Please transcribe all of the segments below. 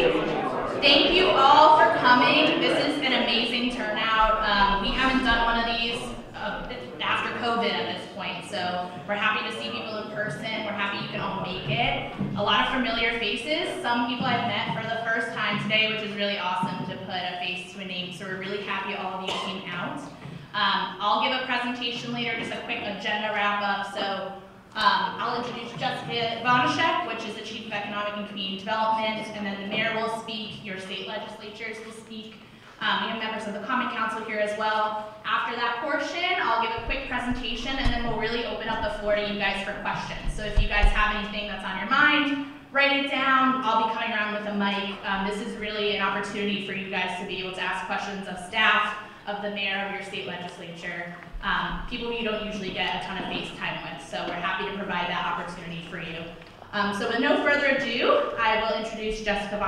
Thank you all for coming. This is an amazing turnout. Um, we haven't done one of these uh, after COVID at this point, so we're happy to see people in person. We're happy you can all make it. A lot of familiar faces. Some people I've met for the first time today, which is really awesome to put a face to a name. So we're really happy all of you came out. Um, I'll give a presentation later, just a quick agenda wrap up. So um, I'll introduce Jessica Vanecek, which is the Chief of Economic and Community Development, and then the mayor will speak, your state legislatures will speak. Um, we have members of the Common Council here as well. After that portion, I'll give a quick presentation, and then we'll really open up the floor to you guys for questions. So if you guys have anything that's on your mind, write it down. I'll be coming around with a mic. Um, this is really an opportunity for you guys to be able to ask questions of staff, of the mayor, of your state legislature, um, people you don't usually get a ton of face time with. So we're happy to provide that opportunity for you. Um, so with no further ado, I will introduce Jessica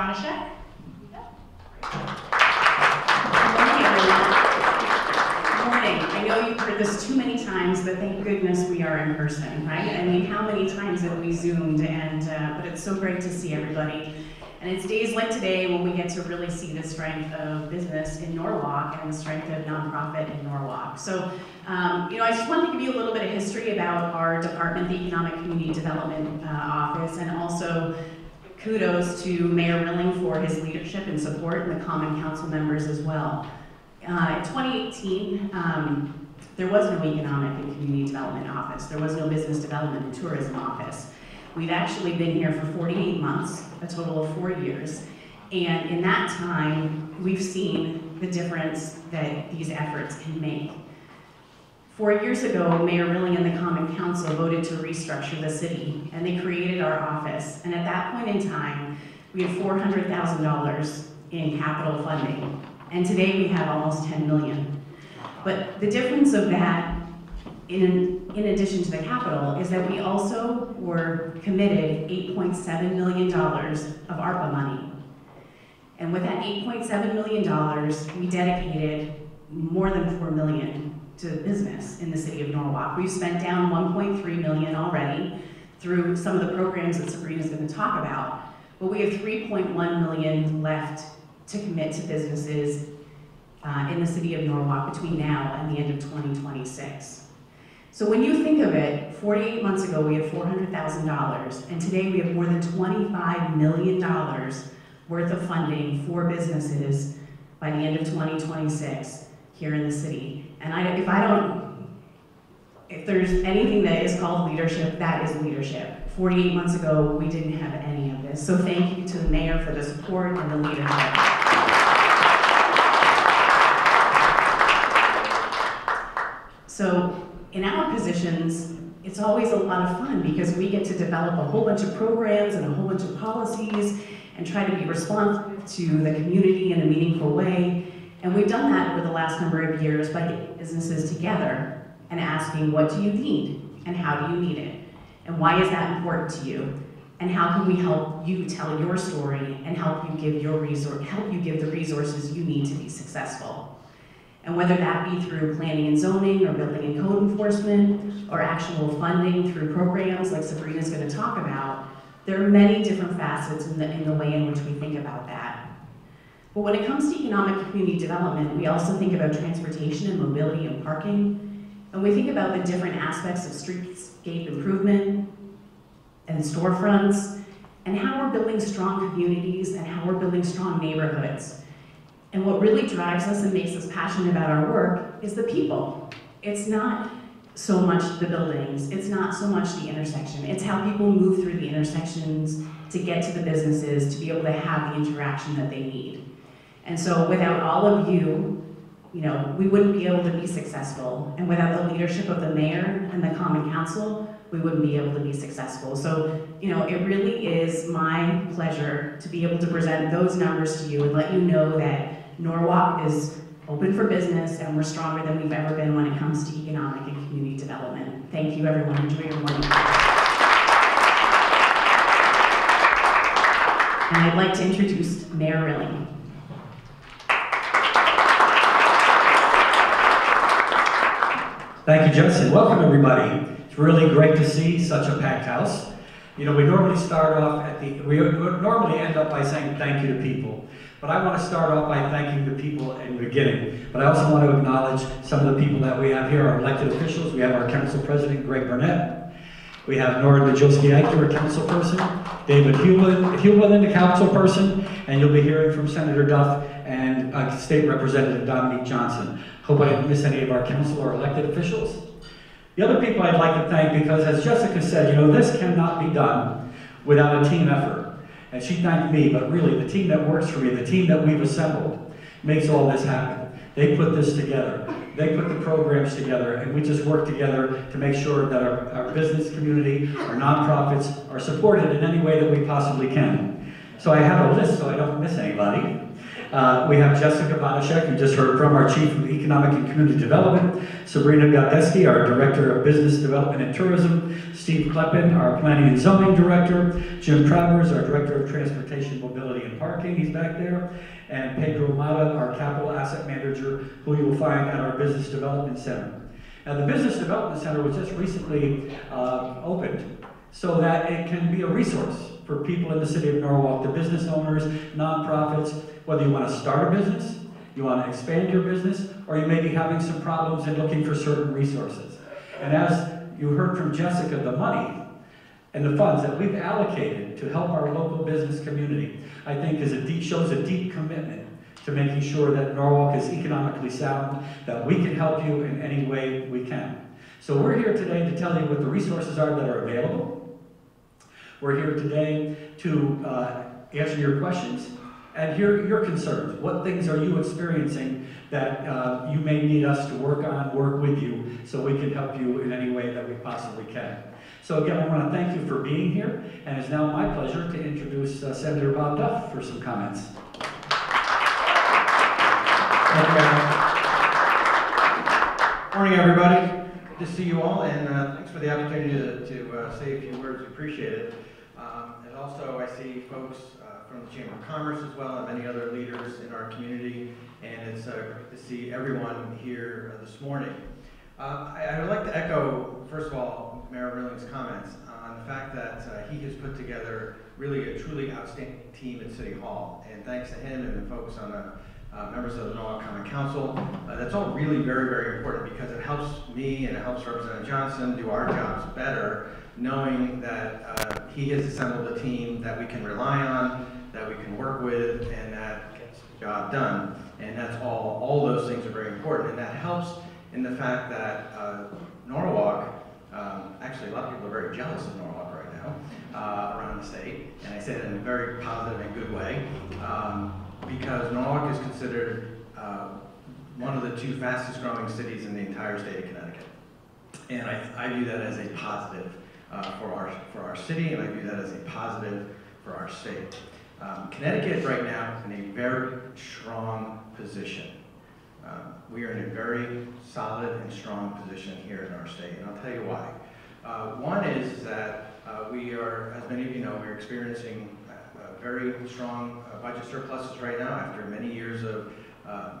morning. I know you've heard this too many times, but thank goodness we are in person, right? I mean, how many times have we Zoomed? And uh, but it's so great to see everybody. And it's days like today when we get to really see the strength of business in Norwalk and the strength of nonprofit in Norwalk. So, um, you know, I just wanted to give you a little bit of history about our department, the Economic Community Development uh, Office, and also kudos to Mayor Rilling for his leadership and support, and the Common Council members as well. Uh, in 2018, um, there was no Economic and Community Development Office. There was no Business Development and Tourism Office. We've actually been here for 48 months, a total of four years. And in that time, we've seen the difference that these efforts can make. Four years ago, Mayor Rilling and the Common Council voted to restructure the city, and they created our office. And at that point in time, we had $400,000 in capital funding. And today we have almost 10 million. But the difference of that in, in addition to the capital, is that we also were committed $8.7 million of ARPA money. And with that $8.7 million, we dedicated more than 4 million to business in the city of Norwalk. We've spent down 1.3 million already through some of the programs that Sabrina's to talk about. But we have 3.1 million left to commit to businesses uh, in the city of Norwalk between now and the end of 2026. So when you think of it, 48 months ago we had $400,000, and today we have more than $25 million worth of funding for businesses by the end of 2026 here in the city. And I, if I don't, if there's anything that is called leadership, that is leadership. 48 months ago, we didn't have any of this. So thank you to the mayor for the support and the leadership. So in our positions, it's always a lot of fun because we get to develop a whole bunch of programs and a whole bunch of policies and try to be responsive to the community in a meaningful way. And we've done that over the last number of years by getting businesses together and asking, what do you need? And how do you need it? And why is that important to you? And how can we help you tell your story and help you give your resource, help you give the resources you need to be successful? And whether that be through planning and zoning or building and code enforcement or actual funding through programs like Sabrina's going to talk about, there are many different facets in the, in the way in which we think about that. But when it comes to economic community development, we also think about transportation and mobility and parking. And we think about the different aspects of streetscape improvement and storefronts and how we're building strong communities and how we're building strong neighborhoods. And what really drives us and makes us passionate about our work is the people. It's not so much the buildings, it's not so much the intersection, it's how people move through the intersections to get to the businesses, to be able to have the interaction that they need. And so without all of you, you know, we wouldn't be able to be successful. And without the leadership of the mayor and the common council, we wouldn't be able to be successful. So, you know, it really is my pleasure to be able to present those numbers to you and let you know that Norwalk is open for business and we're stronger than we've ever been when it comes to economic and community development. Thank you everyone, enjoy your morning. And I'd like to introduce Mayor Rilling. Thank you, Justin. Welcome, everybody. It's really great to see such a packed house. You know, we normally start off at the, we normally end up by saying thank you to people. But I want to start off by thanking the people in the beginning. But I also want to acknowledge some of the people that we have here, our elected officials. We have our council president, Greg Burnett. We have Nora Najolski-Eichler, a council person. David Hewlin, a council person. And you'll be hearing from Senator Duff and uh, State Representative Dominique Johnson. Hope I didn't miss any of our council or elected officials. The other people I'd like to thank, because as Jessica said, you know, this cannot be done without a team effort. And she thanked me, but really the team that works for me, the team that we've assembled, makes all this happen. They put this together. They put the programs together, and we just work together to make sure that our, our business community, our nonprofits are supported in any way that we possibly can. So I have a list so I don't miss anybody. Uh, we have Jessica Vanecek, you just heard from, our Chief of Economic and Community Development, Sabrina Galdeski, our Director of Business Development and Tourism, Steve Kleppin, our Planning and Zoning Director, Jim Travers, our Director of Transportation, Mobility and Parking, he's back there, and Pedro Mata, our Capital Asset Manager, who you will find at our Business Development Center. Now, the Business Development Center was just recently uh, opened so that it can be a resource for people in the city of Norwalk, the business owners, nonprofits, whether you want to start a business, you want to expand your business, or you may be having some problems and looking for certain resources. And as you heard from Jessica, the money and the funds that we've allocated to help our local business community, I think is a deep, shows a deep commitment to making sure that Norwalk is economically sound, that we can help you in any way we can. So we're here today to tell you what the resources are that are available, we're here today to uh, answer your questions and hear your concerns. What things are you experiencing that uh, you may need us to work on, work with you, so we can help you in any way that we possibly can. So again, I want to thank you for being here, and it's now my pleasure to introduce uh, Senator Bob Duff for some comments. Morning, everybody. Good to see you all, and uh, thanks for the opportunity to, to uh, say a few words. Appreciate it. Also, I see folks uh, from the Chamber of Commerce as well, and many other leaders in our community, and it's uh, great to see everyone here uh, this morning. Uh, I, I, would like to echo, first of all, Mayor Rilling's comments on the fact that uh, he has put together really a truly outstanding team at City Hall, and thanks to him and the folks on the uh, members of the Norwalk Common Council. That's all really very, very important because it helps me and it helps Representative Johnson do our jobs better knowing that uh, he has assembled a team that we can rely on, that we can work with, and that job done. And that's all, all those things are very important. And that helps in the fact that uh, Norwalk, um, actually a lot of people are very jealous of Norwalk right now uh, around the state. And I say that in a very positive and good way, um, because Norwalk is considered uh, one of the two fastest growing cities in the entire state of Connecticut. And I, I view that as a positive uh, for, our, for our city, and I view that as a positive for our state. Um, Connecticut right now is in a very strong position. Um, we are in a very solid and strong position here in our state, and I'll tell you why. Uh, one is that uh, we are, as many of you know, we're experiencing very strong uh, budget surpluses right now after many years of uh,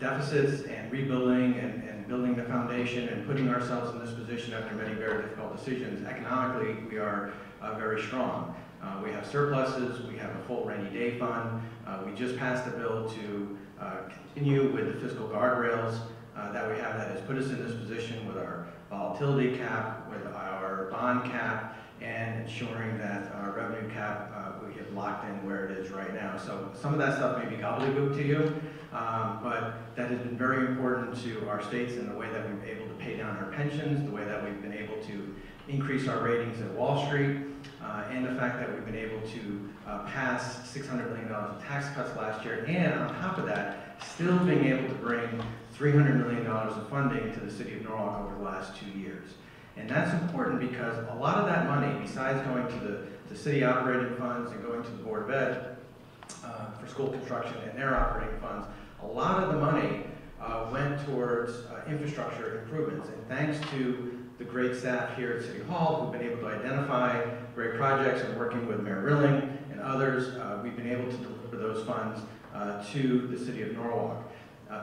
deficits and rebuilding and, and building the foundation and putting ourselves in this position after many very difficult decisions. Economically, we are uh, very strong. Uh, we have surpluses, we have a full rainy day fund. Uh, we just passed a bill to uh, continue with the fiscal guardrails uh, that we have that has put us in this position with our volatility cap, with our bond cap, and ensuring that our revenue cap uh, we have locked in where it is right now. So some of that stuff may be gobbledygook to you, um, but that has been very important to our states in the way that we've been able to pay down our pensions, the way that we've been able to increase our ratings at Wall Street, uh, and the fact that we've been able to uh, pass $600 million of tax cuts last year, and on top of that, still being able to bring $300 million of funding to the city of Norwalk over the last two years. And that's important because a lot of that money, besides going to the, the city operating funds and going to the Board of Ed uh, for school construction and their operating funds, a lot of the money uh, went towards uh, infrastructure improvements. And thanks to the great staff here at City Hall who've been able to identify great projects and working with Mayor Rilling and others, uh, we've been able to deliver those funds uh, to the city of Norwalk.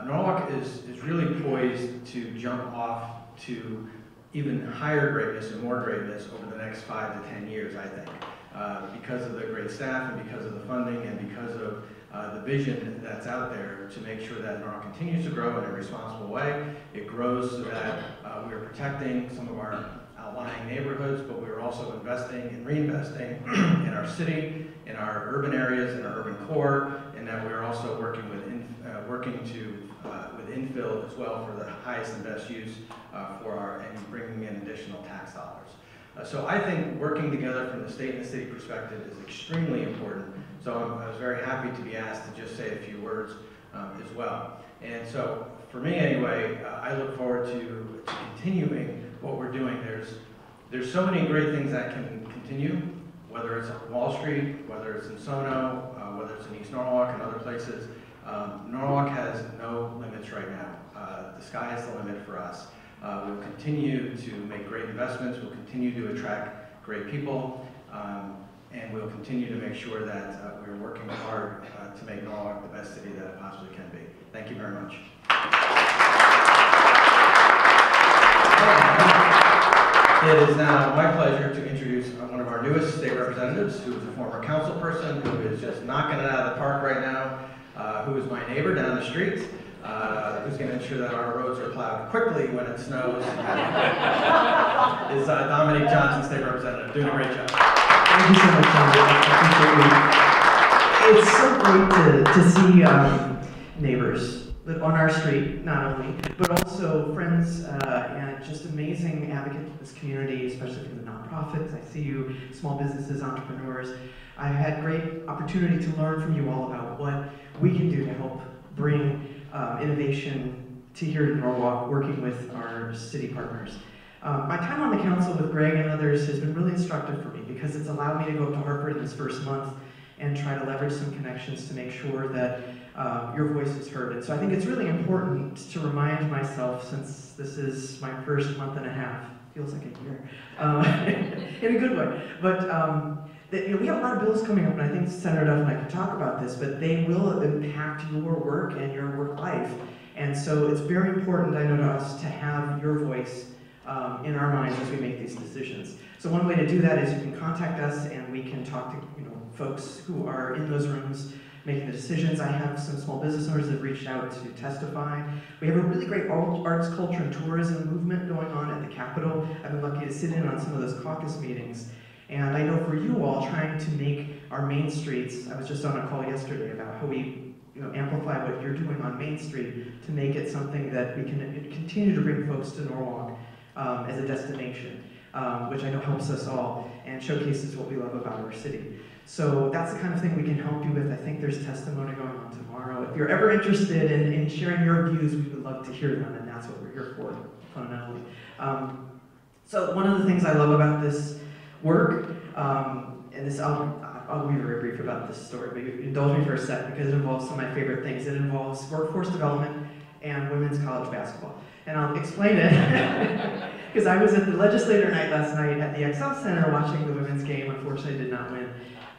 Norwalk is, is really poised to jump off to even higher greatness and more greatness over the next five to 10 years, I think, uh, because of the great staff and because of the funding and because of uh, the vision that's out there to make sure that Norwalk continues to grow in a responsible way. It grows so that uh, we are protecting some of our outlying neighborhoods, but we're also investing and reinvesting in our city, in our urban areas, in our urban core, and that we're also working with, in, uh, working to, uh, with infill as well for the highest and best use for our, and bringing in additional tax dollars. Uh, so I think working together from the state and the city perspective is extremely important. So I was very happy to be asked to just say a few words um, as well. And so for me anyway, uh, I look forward to, to continuing what we're doing. There's, there's so many great things that can continue, whether it's on Wall Street, whether it's in SoNo, uh, whether it's in East Norwalk and other places. Um, Norwalk has no limits right now. Uh, the sky is the limit for us. Uh, we'll continue to make great investments. We'll continue to attract great people. Um, and we'll continue to make sure that uh, we're working hard uh, to make Norwalk the best city that it possibly can be. Thank you very much. It is now my pleasure to introduce uh, one of our newest state representatives, who is a former council person, who is just knocking it out of the park right now, uh, who is my neighbor down the street, uh, who's going to ensure that our roads are plowed quickly when it snows, is uh, Dominique Johnson, state representative, doing a great job. Thank you so much, John. I appreciate it. It's so great to, to see um, neighbors live on our street, not only, but also friends uh, and just amazing advocates for this community, especially for the nonprofits. I see you, small businesses, entrepreneurs. I had great opportunity to learn from you all about what we can do to help bring um, innovation to here in Norwalk, working with our city partners. Um, my time on the council with Greg and others has been really instructive for me because it's allowed me to go up to Hartford in this first month and try to leverage some connections to make sure that uh, your voice is heard. And so I think it's really important to remind myself, since this is my first month and a half, feels like a year, um, in a good way. But um, that, you know, we have a lot of bills coming up, and I think Senator Duff and I can talk about this, but they will impact your work and your work life. And so it's very important, I know to us, to have your voice um, in our minds as we make these decisions. So one way to do that is you can contact us and we can talk to you know folks who are in those rooms making the decisions. I have some small business owners that have reached out to testify. We have a really great arts, culture, and tourism movement going on at the Capitol. I've been lucky to sit in on some of those caucus meetings. And I know for you all, trying to make our main streets, I was just on a call yesterday about how we you know, amplify what you're doing on Main Street to make it something that we can continue to bring folks to Norwalk um, as a destination, um, which I know helps us all and showcases what we love about our city. So that's the kind of thing we can help you with. I think there's testimony going on tomorrow. If you're ever interested in, in sharing your views, we would love to hear them, and that's what we're here for, fundamentally. Um, so one of the things I love about this work, um, and this I'll, I'll be very brief about this story, but indulge me for a sec because it involves some of my favorite things. It involves workforce development and women's college basketball. And I'll explain it because I was at the legislator night last night at the XL Center watching the women's game. Unfortunately, did not win.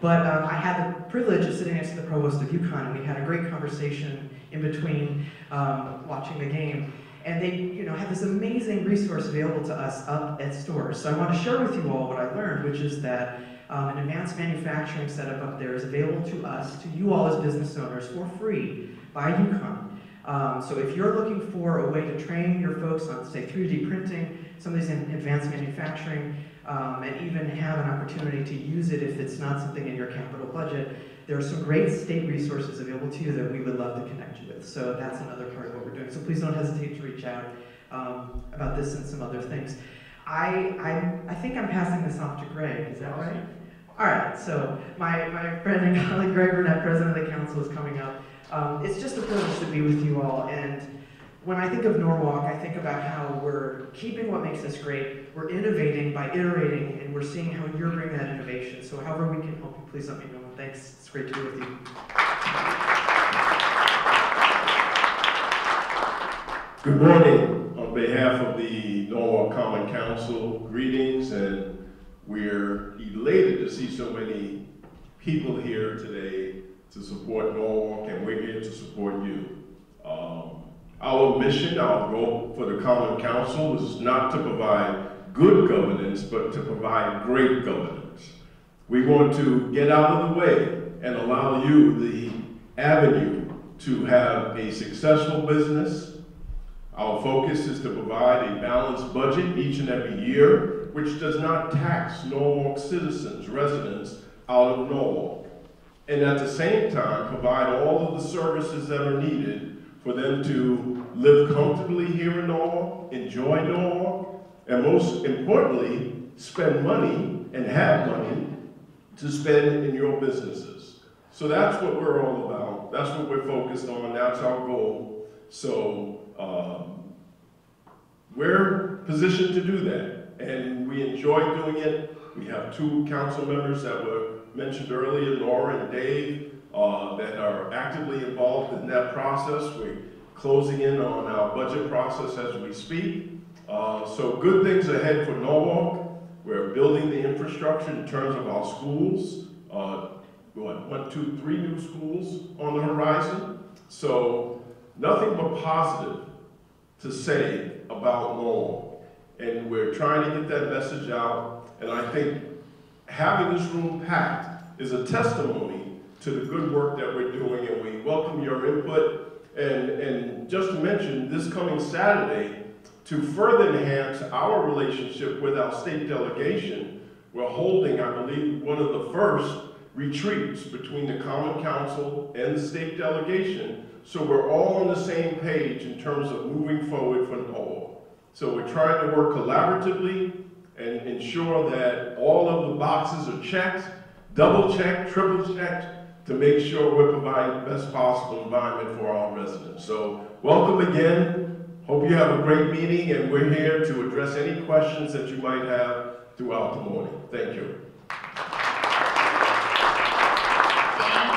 But um, I had the privilege of sitting next to the provost of UConn, and we had a great conversation in between um, watching the game. And they, you know, have this amazing resource available to us up at Storrs. So I want to share with you all what I learned, which is that um, an advanced manufacturing setup up there is available to us, to you all as business owners, for free by UConn. Um, so if you're looking for a way to train your folks on, say, 3D printing, some of these in advanced manufacturing, um, and even have an opportunity to use it if it's not something in your capital budget, there are some great state resources available to you that we would love to connect you with. So that's another part of what we're doing. So please don't hesitate to reach out um, about this and some other things. I, I, I think I'm passing this off to Greg, is that right? All right, so my, my friend and colleague Greg Burnett, president of the council, is coming up. Um, it's just a privilege to be with you all. And when I think of Norwalk, I think about how we're keeping what makes us great, we're innovating by iterating, and we're seeing how you're bringing that innovation. So however we can help you, please let me know. Thanks. It's great to be with you. Good morning. On behalf of the Norwalk Common Council, greetings, and we're elated to see so many people here today to support Norwalk, and we're here to support you. Um, Our mission, our goal for the Common Council is not to provide good governance, but to provide great governance. We want to get out of the way and allow you the avenue to have a successful business. Our focus is to provide a balanced budget each and every year, which does not tax Norwalk citizens, residents out of Norwalk. And at the same time, provide all of the services that are needed for them to live comfortably here in Norwalk, enjoy Norwalk, and most importantly, spend money and have money to spend in your businesses. So that's what we're all about. That's what we're focused on. That's our goal. So um, we're positioned to do that, and we enjoy doing it. We have two council members that were mentioned earlier, Laura and Dave, uh, that are actively involved in that process. We're closing in on our budget process as we speak. Uh, so good things ahead for Norwalk. We're building the infrastructure in terms of our schools. Uh, what, one, two, three new schools on the horizon. So nothing but positive to say about Norwalk. And we're trying to get that message out. And I think having this room packed is a testimony to the good work that we're doing. And we welcome your input. And, and just to mention, this coming Saturday, to further enhance our relationship with our state delegation, we're holding, I believe, one of the first retreats between the Common Council and the state delegation. So we're all on the same page in terms of moving forward for Norwalk. So we're trying to work collaboratively and ensure that all of the boxes are checked, double checked, triple checked, to make sure we're providing the best possible environment for our residents. So welcome again. Hope you have a great meeting, and we're here to address any questions that you might have throughout the morning. Thank you. Thank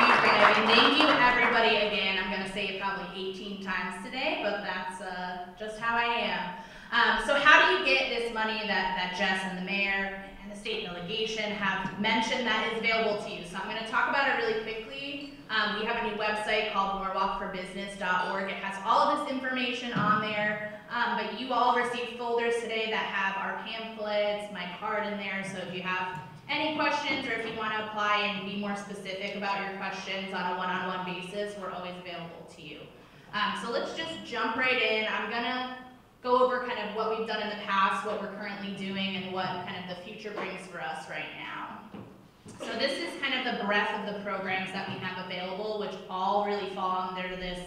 you, thank you, everybody, again, I'm gonna say it probably eighteen times today, but that's, uh, just how I am. Um, so how do you get this money that, that Jess and the mayor and the state delegation have mentioned that is available to you? So I'm gonna talk about it really quickly. Um, we have a new website called norwalkforbusiness.org. It has all of this information on there. Um, but you all received folders today that have our pamphlets, my card in there. So if you have any questions or if you want to apply and be more specific about your questions on a one-on-one basis, we're always available to you. Um, so let's just jump right in. I'm gonna go over kind of what we've done in the past, what we're currently doing, and what kind of the future brings for us right now. So this is kind of the breadth of the programs that we have available, which all really fall under this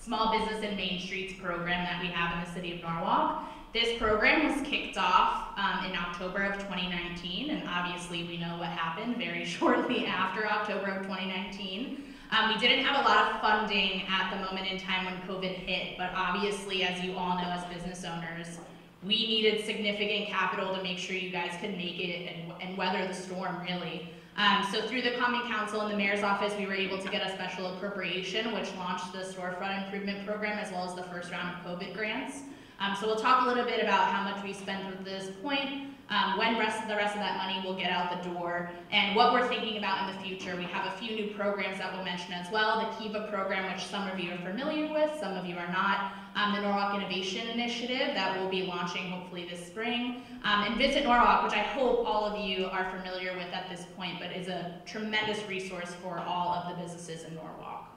Small Business and Main Streets program that we have in the city of Norwalk. This program was kicked off um, in October of 2019, and obviously we know what happened very shortly after October of 2019. Um, we didn't have a lot of funding at the moment in time when COVID hit, but obviously, as you all know as business owners, we needed significant capital to make sure you guys could make it and, and weather the storm, really. Um, so through the Common Council and the Mayor's Office, we were able to get a special appropriation, which launched the storefront improvement program as well as the first round of COVID grants. Um, so we'll talk a little bit about how much we spent at this point, um, when rest the rest of that money will get out the door, and what we're thinking about in the future. We have a few new programs that we'll mention as well. The Kiva program, which some of you are familiar with, some of you are not. Um, the Norwalk Innovation Initiative that we'll be launching hopefully this spring. Um, and Visit Norwalk, which I hope all of you are familiar with at this point, but is a tremendous resource for all of the businesses in Norwalk.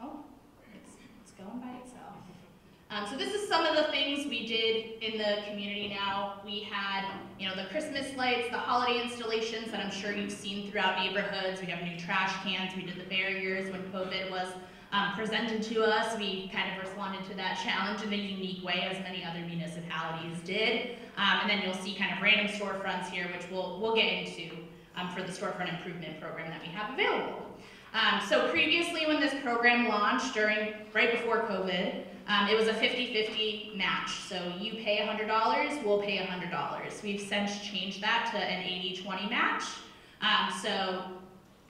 Oh, it's, it's going by itself. Um, so this is some of the things we did in the community now. We had, you know, the Christmas lights, the holiday installations that I'm sure you've seen throughout neighborhoods. We have new trash cans. We did the barriers when COVID was um, presented to us. We kind of responded to that challenge in a unique way, as many other municipalities did. Um, and then you'll see kind of random storefronts here, which we'll, we'll get into um, for the storefront improvement program that we have available. Um, so previously when this program launched during, right before COVID, um, it was a 50-50 match. So you pay $100, we'll pay $100. We've since changed that to an 80-20 match. Um, so,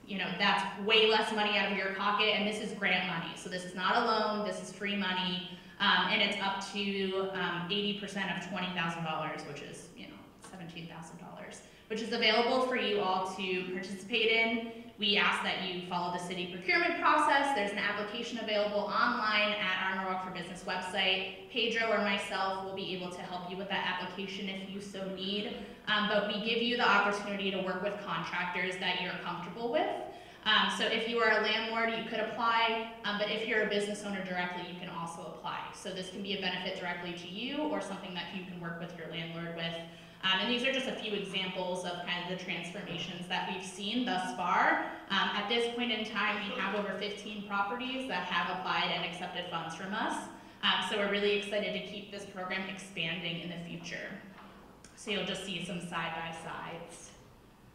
you know, that's way less money out of your pocket, and this is grant money. So this is not a loan, this is free money, um, and it's up to 80% of $20,000, which is, you know, $17,000, which is available for you all to participate in we ask that you follow the city procurement process. There's an application available online at our Norwalk for Business website. Pedro or myself will be able to help you with that application if you so need. Um, but we give you the opportunity to work with contractors that you're comfortable with. Um, so if you are a landlord, you could apply, um, but if you're a business owner directly, you can also apply. So this can be a benefit directly to you or something that you can work with your landlord with. Um, and these are just a few examples of kind of the transformations that we've seen thus far. Um, at this point in time, we have over 15 properties that have applied and accepted funds from us. Um, so we're really excited to keep this program expanding in the future. So you'll just see some side-by-sides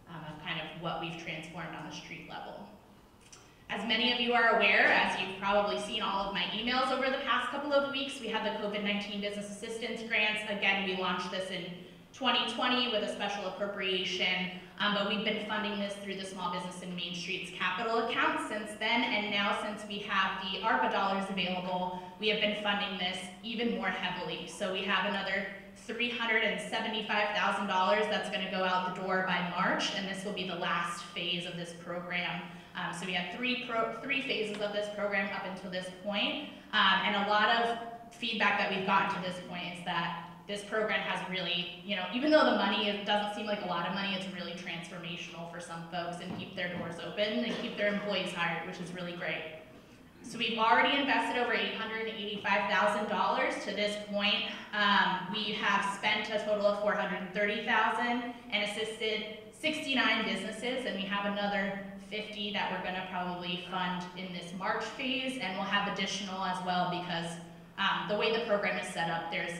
um, of kind of what we've transformed on the street level. As many of you are aware, as you've probably seen all of my emails over the past couple of weeks, we had the COVID-19 Business Assistance Grants. Again, we launched this in 2020 with a special appropriation, um, but we've been funding this through the Small Business and Main Streets capital account since then, and now since we have the ARPA dollars available, we have been funding this even more heavily. So we have another $375,000 that's going to go out the door by March, and this will be the last phase of this program. Um, so we have three pro three phases of this program up until this point, um, and a lot of feedback that we've gotten to this point is that this program has really, you know, even though the money doesn't seem like a lot of money, it's really transformational for some folks and keep their doors open and keep their employees hired, which is really great. So we've already invested over $885,000 to this point. Um, we have spent a total of 430,000 and assisted 69 businesses, and we have another 50 that we're going to probably fund in this March phase, and we'll have additional as well because um, the way the program is set up, there's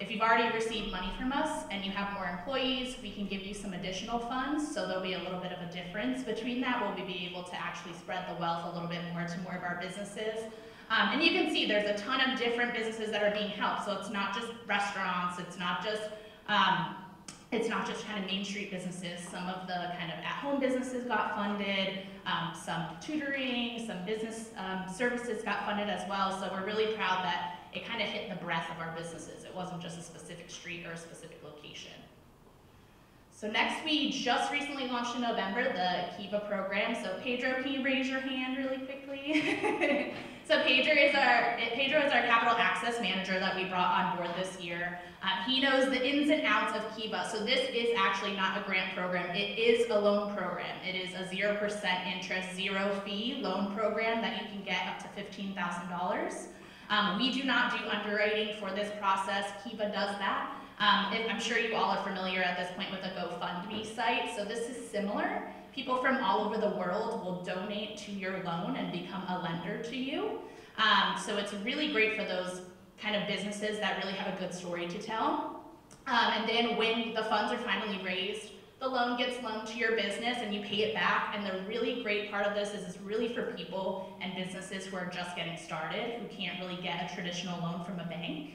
if you've already received money from us and you have more employees, we can give you some additional funds, so there'll be a little bit of a difference between that. We'll be able to actually spread the wealth a little bit more to more of our businesses. Um, and you can see there's a ton of different businesses that are being helped, so it's not just restaurants, it's not just um, it's not just kind of Main Street businesses. Some of the kind of at-home businesses got funded, um, some tutoring, some business um, services got funded as well. So we're really proud that it kind of hit the breadth of our businesses. It wasn't just a specific street or a specific location. So next, we just recently launched in November the Kiva program. So Pedro, can you raise your hand really quickly? so Pedro is our Pedro is our capital access manager that we brought on board this year. Um, he knows the ins and outs of Kiva. So this is actually not a grant program. It is a loan program. It is a zero percent interest, zero fee loan program that you can get up to fifteen thousand dollars. Um, we do not do underwriting for this process. Kiva does that. Um, I'm sure you all are familiar at this point with a GoFundMe site, so this is similar. People from all over the world will donate to your loan and become a lender to you. Um, so it's really great for those kind of businesses that really have a good story to tell. Um, and then when the funds are finally raised, the loan gets loaned to your business and you pay it back. And the really great part of this is it's really for people and businesses who are just getting started, who can't really get a traditional loan from a bank.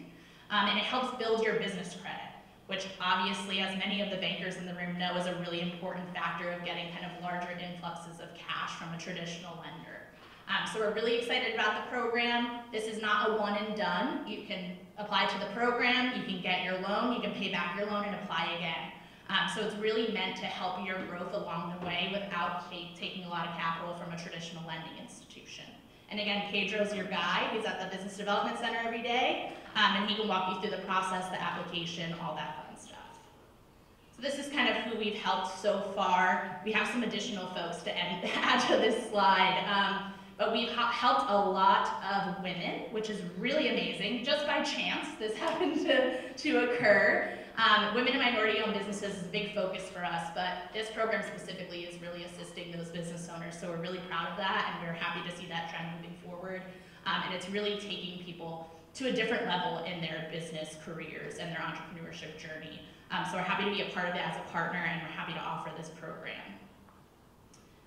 Um, and it helps build your business credit, which obviously, as many of the bankers in the room know, is a really important factor of getting kind of larger influxes of cash from a traditional lender. Um, so we're really excited about the program. This is not a one and done. You can apply to the program, you can get your loan, you can pay back your loan and apply again. Um, so it's really meant to help your growth along the way without taking a lot of capital from a traditional lending institution. And again, Pedro's your guy. He's at the Business Development Center every day, um, and he can walk you through the process, the application, all that fun stuff. So this is kind of who we've helped so far. We have some additional folks to add to this slide. Um, but we've helped a lot of women, which is really amazing. Just by chance, this happened to, to occur. Um, women and minority-owned businesses is a big focus for us, but this program specifically is really assisting those business owners, so we're really proud of that, and we're happy to see that trend moving forward. Um, and it's really taking people to a different level in their business careers and their entrepreneurship journey. Um, so we're happy to be a part of it as a partner, and we're happy to offer this program.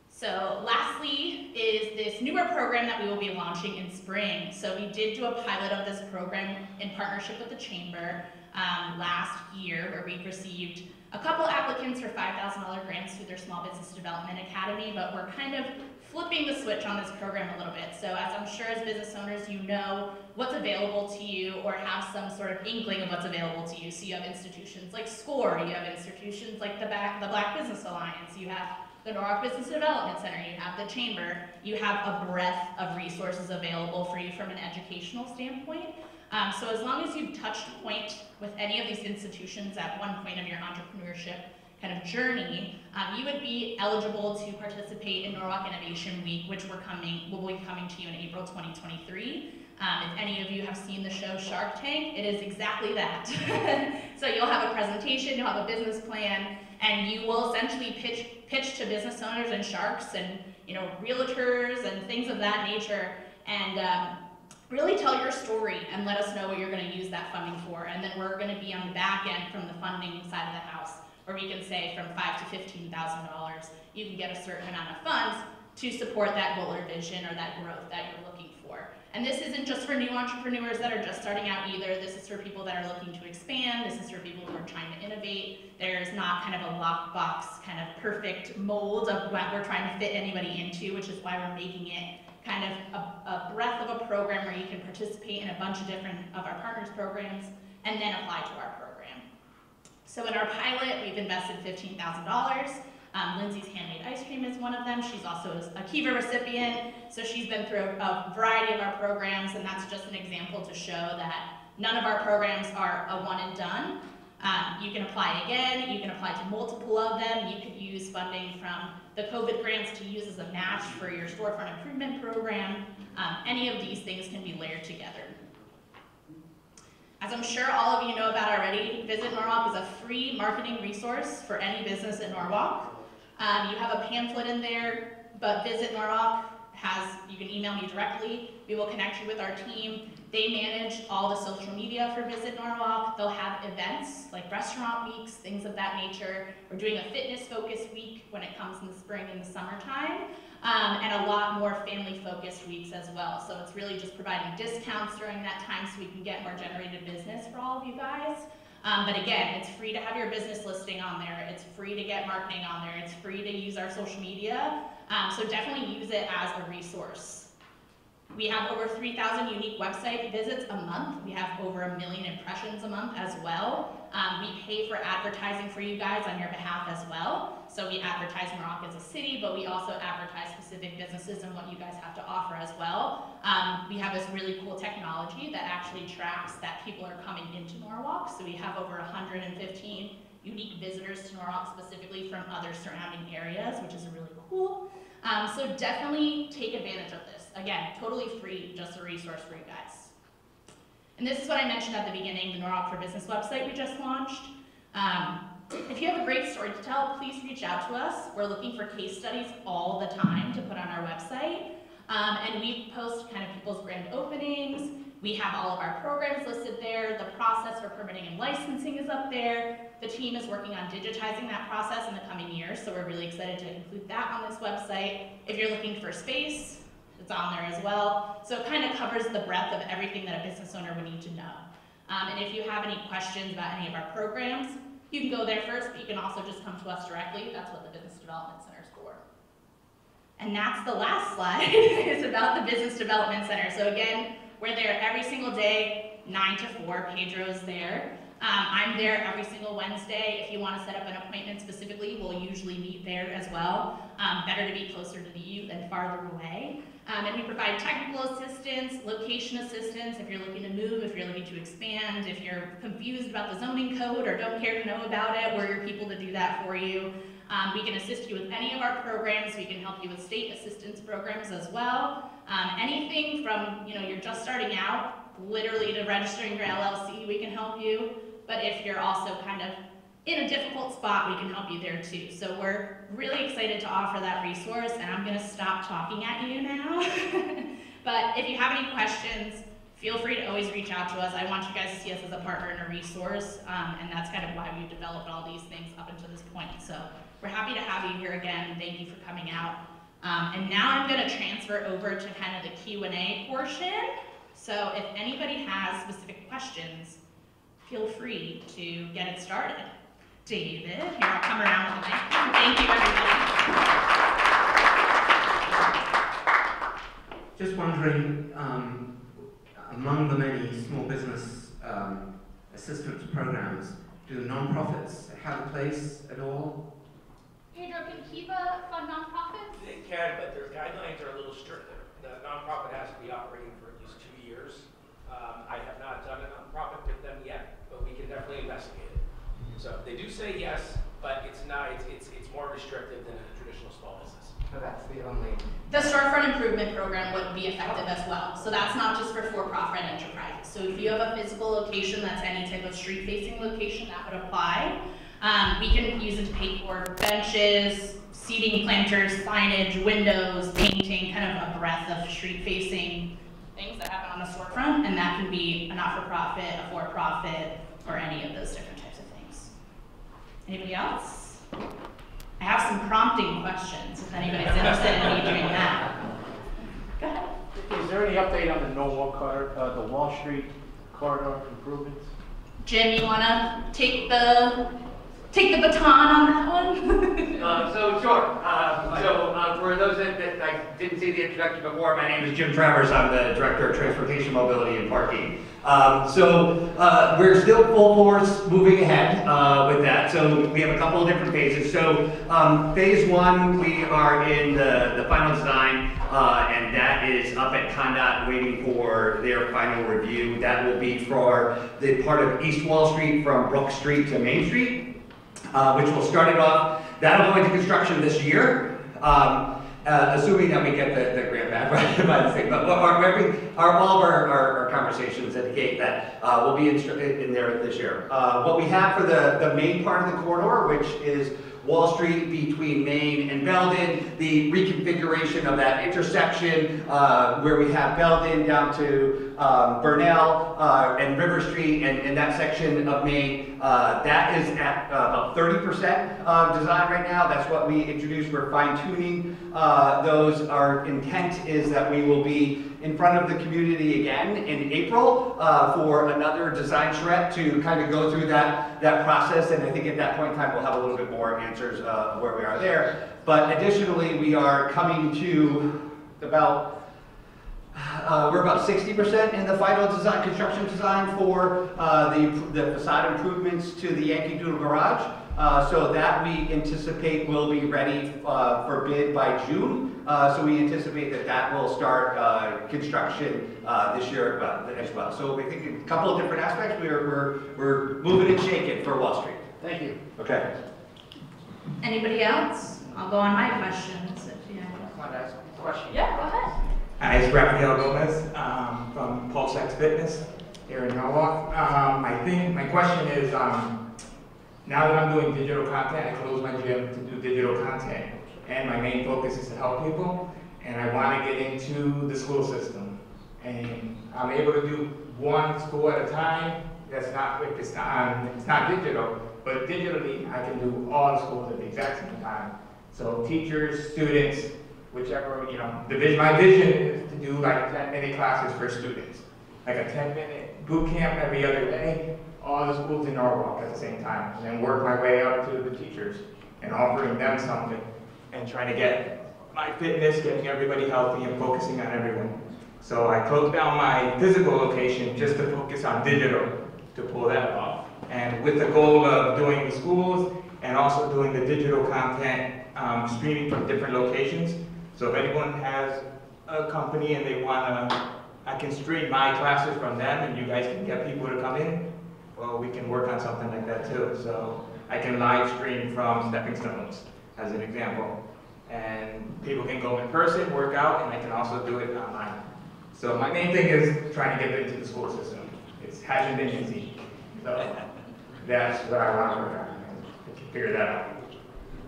So lastly is this newer program that we will be launching in spring. So we did do a pilot of this program in partnership with the Chamber um, last year where we've received a couple applicants for $5,000 grants through their Small Business Development Academy, but we're kind of flipping the switch on this program a little bit. So as I'm sure as business owners, you know what's available to you or have some sort of inkling of what's available to you. So you have institutions like SCORE, you have institutions like the, Black, the Black Business Alliance, you have the Norwalk Business Development Center, you have the chamber, you have a breadth of resources available for you from an educational standpoint. Um, so as long as you've touched point with any of these institutions at one point of your entrepreneurship kind of journey, um, you would be eligible to participate in Norwalk Innovation Week, which we're coming, will be coming to you in April 2023. Um, if any of you have seen the show Shark Tank, it is exactly that. so you'll have a presentation, you'll have a business plan, and you will essentially pitch pitch to business owners and sharks and you know realtors and things of that nature, and um, really tell your story and let us know what you're going to use that funding for. And then we're going to be on the back end from the funding side of the house, where we can say from five to fifteen thousand dollars, you can get a certain amount of funds to support that goal or vision or that growth that you're looking for. And this isn't just for new entrepreneurs that are just starting out either. This is for people that are looking to expand. This is for people who are trying to innovate. There's not kind of a lockbox, kind of perfect mold of what we're trying to fit anybody into, which is why we're making it kind of a, a breadth of a program where you can participate in a bunch of different of our partners programs and then apply to our program. So in our pilot, we've invested $15,000. Um, Lindsay's Handmade Ice Cream is one of them. She's also a Kiva recipient, so she's been through a variety of our programs, and that's just an example to show that none of our programs are a one and done. Um, you can apply again, you can apply to multiple of them, you could use funding from the COVID grants to use as a match for your storefront improvement program. Um, any of these things can be layered together. As I'm sure all of you know about already, Visit Norwalk is a free marketing resource for any business in Norwalk. Um, you have a pamphlet in there, but Visit Norwalk has, you can email me directly. We will connect you with our team. They manage all the social media for Visit Norwalk. They'll have events like restaurant weeks, things of that nature. We're doing a fitness focused week when it comes in the spring and the summertime. Um, and a lot more family focused weeks as well. So it's really just providing discounts during that time so we can get more generated business for all of you guys. Um, but again, it's free to have your business listing on there. It's free to get marketing on there. It's free to use our social media. Um, so definitely use it as a resource. We have over 3,000 unique website visits a month. We have over a million impressions a month as well. Um, we pay for advertising for you guys on your behalf as well. So we advertise Norwalk as a city, but we also advertise specific businesses and what you guys have to offer as well. Um, we have this really cool technology that actually tracks that people are coming into Norwalk. So we have over 115 unique visitors to Norwalk specifically from other surrounding areas, which is really cool. Um, so definitely take advantage of this. Again, totally free, just a resource for you guys. And this is what I mentioned at the beginning, the Norwalk for Business website we just launched. Um, if you have a great story to tell, please reach out to us. We're looking for case studies all the time to put on our website. Um, and we post kind of people's grand openings. We have all of our programs listed there. The process for permitting and licensing is up there. The team is working on digitizing that process in the coming years, so we're really excited to include that on this website. If you're looking for space, it's on there as well. So it kind of covers the breadth of everything that a business owner would need to know. Um, and if you have any questions about any of our programs, you can go there first, but you can also just come to us directly. That's what the Business Development Center is for. And that's the last slide. it's about the Business Development Center. So again, we're there every single day, 9 to 4. Pedro's there. Um, I'm there every single Wednesday. If you want to set up an appointment specifically, we'll usually meet there as well. Um, better to be closer to you than farther away. Um, and we provide technical assistance, location assistance, if you're looking to move, if you're looking to expand, if you're confused about the zoning code or don't care to know about it, we're your people to do that for you. Um, we can assist you with any of our programs. We can help you with state assistance programs as well. Um, anything from, you know, you're just starting out, literally to registering your LLC, we can help you. But if you're also kind of in a difficult spot, we can help you there too. So we're really excited to offer that resource, and I'm gonna stop talking at you now. but if you have any questions, feel free to always reach out to us. I want you guys to see us as a partner and a resource, um, and that's kind of why we've developed all these things up until this point. So we're happy to have you here again. Thank you for coming out. Um, and now I'm gonna transfer over to kind of the Q&A portion. So if anybody has specific questions, feel free to get it started. David. Here, I'll come around with the mic. Thank you, everybody. Just wondering, um, among the many small business um, assistance programs, do nonprofits have a place at all? Pedro, Pedro, can Kiva fund nonprofits? They can, but their guidelines are a little stricter. The nonprofit has to be operating for at least two years. Um, I have not done a nonprofit with them yet, but we can definitely investigate it. So they do say yes, but it's not, it's, it's, it's more restrictive than a traditional small business. So that's the only. The storefront improvement program would be effective as well. So that's not just for for-profit enterprises. So if you have a physical location that's any type of street-facing location, that would apply. Um, we can use it to pay for benches, seating planters, signage, windows, painting, kind of a breadth of street-facing things that happen on the storefront, and that can be a not-for-profit, a for-profit, or any of those different types of things. Anybody else? I have some prompting questions, if anybody's interested in me doing that. Go ahead. Is there any update on the No Norwalk corridor, uh, the Wall Street corridor improvements? Jim, you wanna take the, take the baton on that one? Uh, so sure. Uh, so uh, for those that, that I didn't see the introduction before, my name is Jim Travers. I'm the director of transportation, mobility, and parking. Um, so uh, we're still full force moving ahead uh, with that. So we have a couple of different phases. So um, phase one, we are in the, the final design, uh, and that is up at ConnDOT waiting for their final review. That will be for the part of East Wall Street from Brook Street to Main Street uh, which will start it off. That'll go into construction this year, um, uh, assuming that we get the, the grant back by, the thing. But our, every, our, all of our, our, our conversations indicate that uh, we'll be in, in there this year. Uh, what we have for the, the main part of the corridor, which is Wall Street between Main and Belden, the reconfiguration of that intersection uh, where we have Belden down to um, Burnell uh, and River Street and, and that section of Main, uh, that is at uh, about 30% uh, design right now. That's what we introduced. We're fine tuning uh, those. Our intent is that we will be in front of the community again in April uh, for another design charrette to kind of go through that, that process. And I think at that point in time, we'll have a little bit more answers uh, where we are there. But additionally, we are coming to about uh, we're about 60% in the final design, construction design for uh, the, the facade improvements to the Yankee Doodle Garage. Uh, so that we anticipate will be ready uh, for bid by June. Uh, so we anticipate that that will start uh, construction uh, this year as well. So we think a couple of different aspects. We're, we're, we're moving and shaking for Wall Street. Thank you. Okay. Anybody else? I'll go on my questions if you want to ask a question. Yeah, go ahead. Hi, it's Rafael Gomez um, from Pulse X Fitness here in Norwalk. Um, I think my question is, um, now that I'm doing digital content, I closed my gym to do digital content, and my main focus is to help people, and I want to get into the school system. And I'm able to do one school at a time. That's not it's not um, it's not digital, but digitally I can do all the schools at the exact same time. So teachers, students, whichever, you know, the vision, my vision is to do like 10 minute classes for students. Like a 10 minute boot camp every other day, all the schools in Norwalk at the same time. And then work my way up to the teachers and offering them something and trying to get my fitness, getting everybody healthy and focusing on everyone. So I closed down my physical location just to focus on digital to pull that off. And with the goal of doing the schools and also doing the digital content um, streaming from different locations. So if anyone has a company and they wanna, I can stream my classes from them and you guys can get people to come in, well, we can work on something like that too. So I can live stream from Stepping Stones as an example. And people can go in person, work out, and I can also do it online. So my main thing is trying to get into the school system. It hasn't been easy. So that's what I want to work on, figure that out.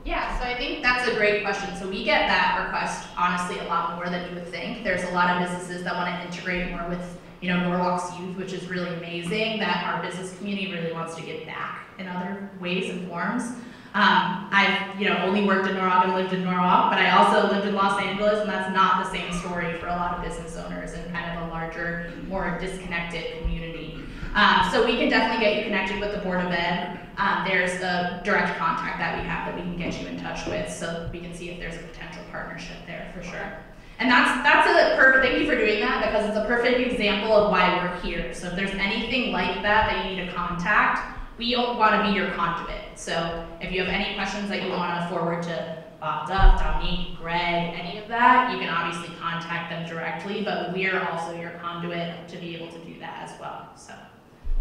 Yeah, so I think that's a great question. So we get that request honestly a lot more than you would think. There's a lot of businesses that want to integrate more with, you know, Norwalk's youth, which is really amazing that our business community really wants to give back in other ways and forms. Um, I've, you know, only worked in Norwalk and lived in Norwalk, but I also lived in Los Angeles, and that's not the same story for a lot of business owners and kind of a larger, more disconnected community. Um, so we can definitely get you connected with the Board of Ed. Um, there's a direct contact that we have that we can get you in touch with, so we can see if there's a potential partnership there for sure. And that's that's a perfect. Thank you for doing that because it's a perfect example of why we're here. So if there's anything like that that you need to contact, we want to be your conduit. So if you have any questions that you want to forward to Bob Duff, Dominique, Greg, any of that, you can obviously contact them directly, but we're also your conduit to be able to do that as well, so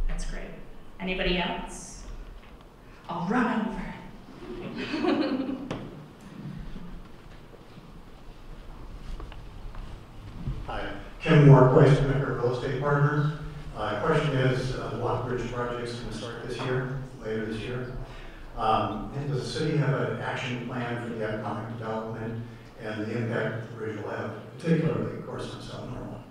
that's great. Anybody else? I'll run over. Hi, Kim Moore, question Maker Real Estate Partners. Uh, question is, uh, the Walk Bridge project's going to start this year, later this year. Um, does the city have an action plan for the economic development and the impact the bridge will have, particularly, of course, on South Norwalk?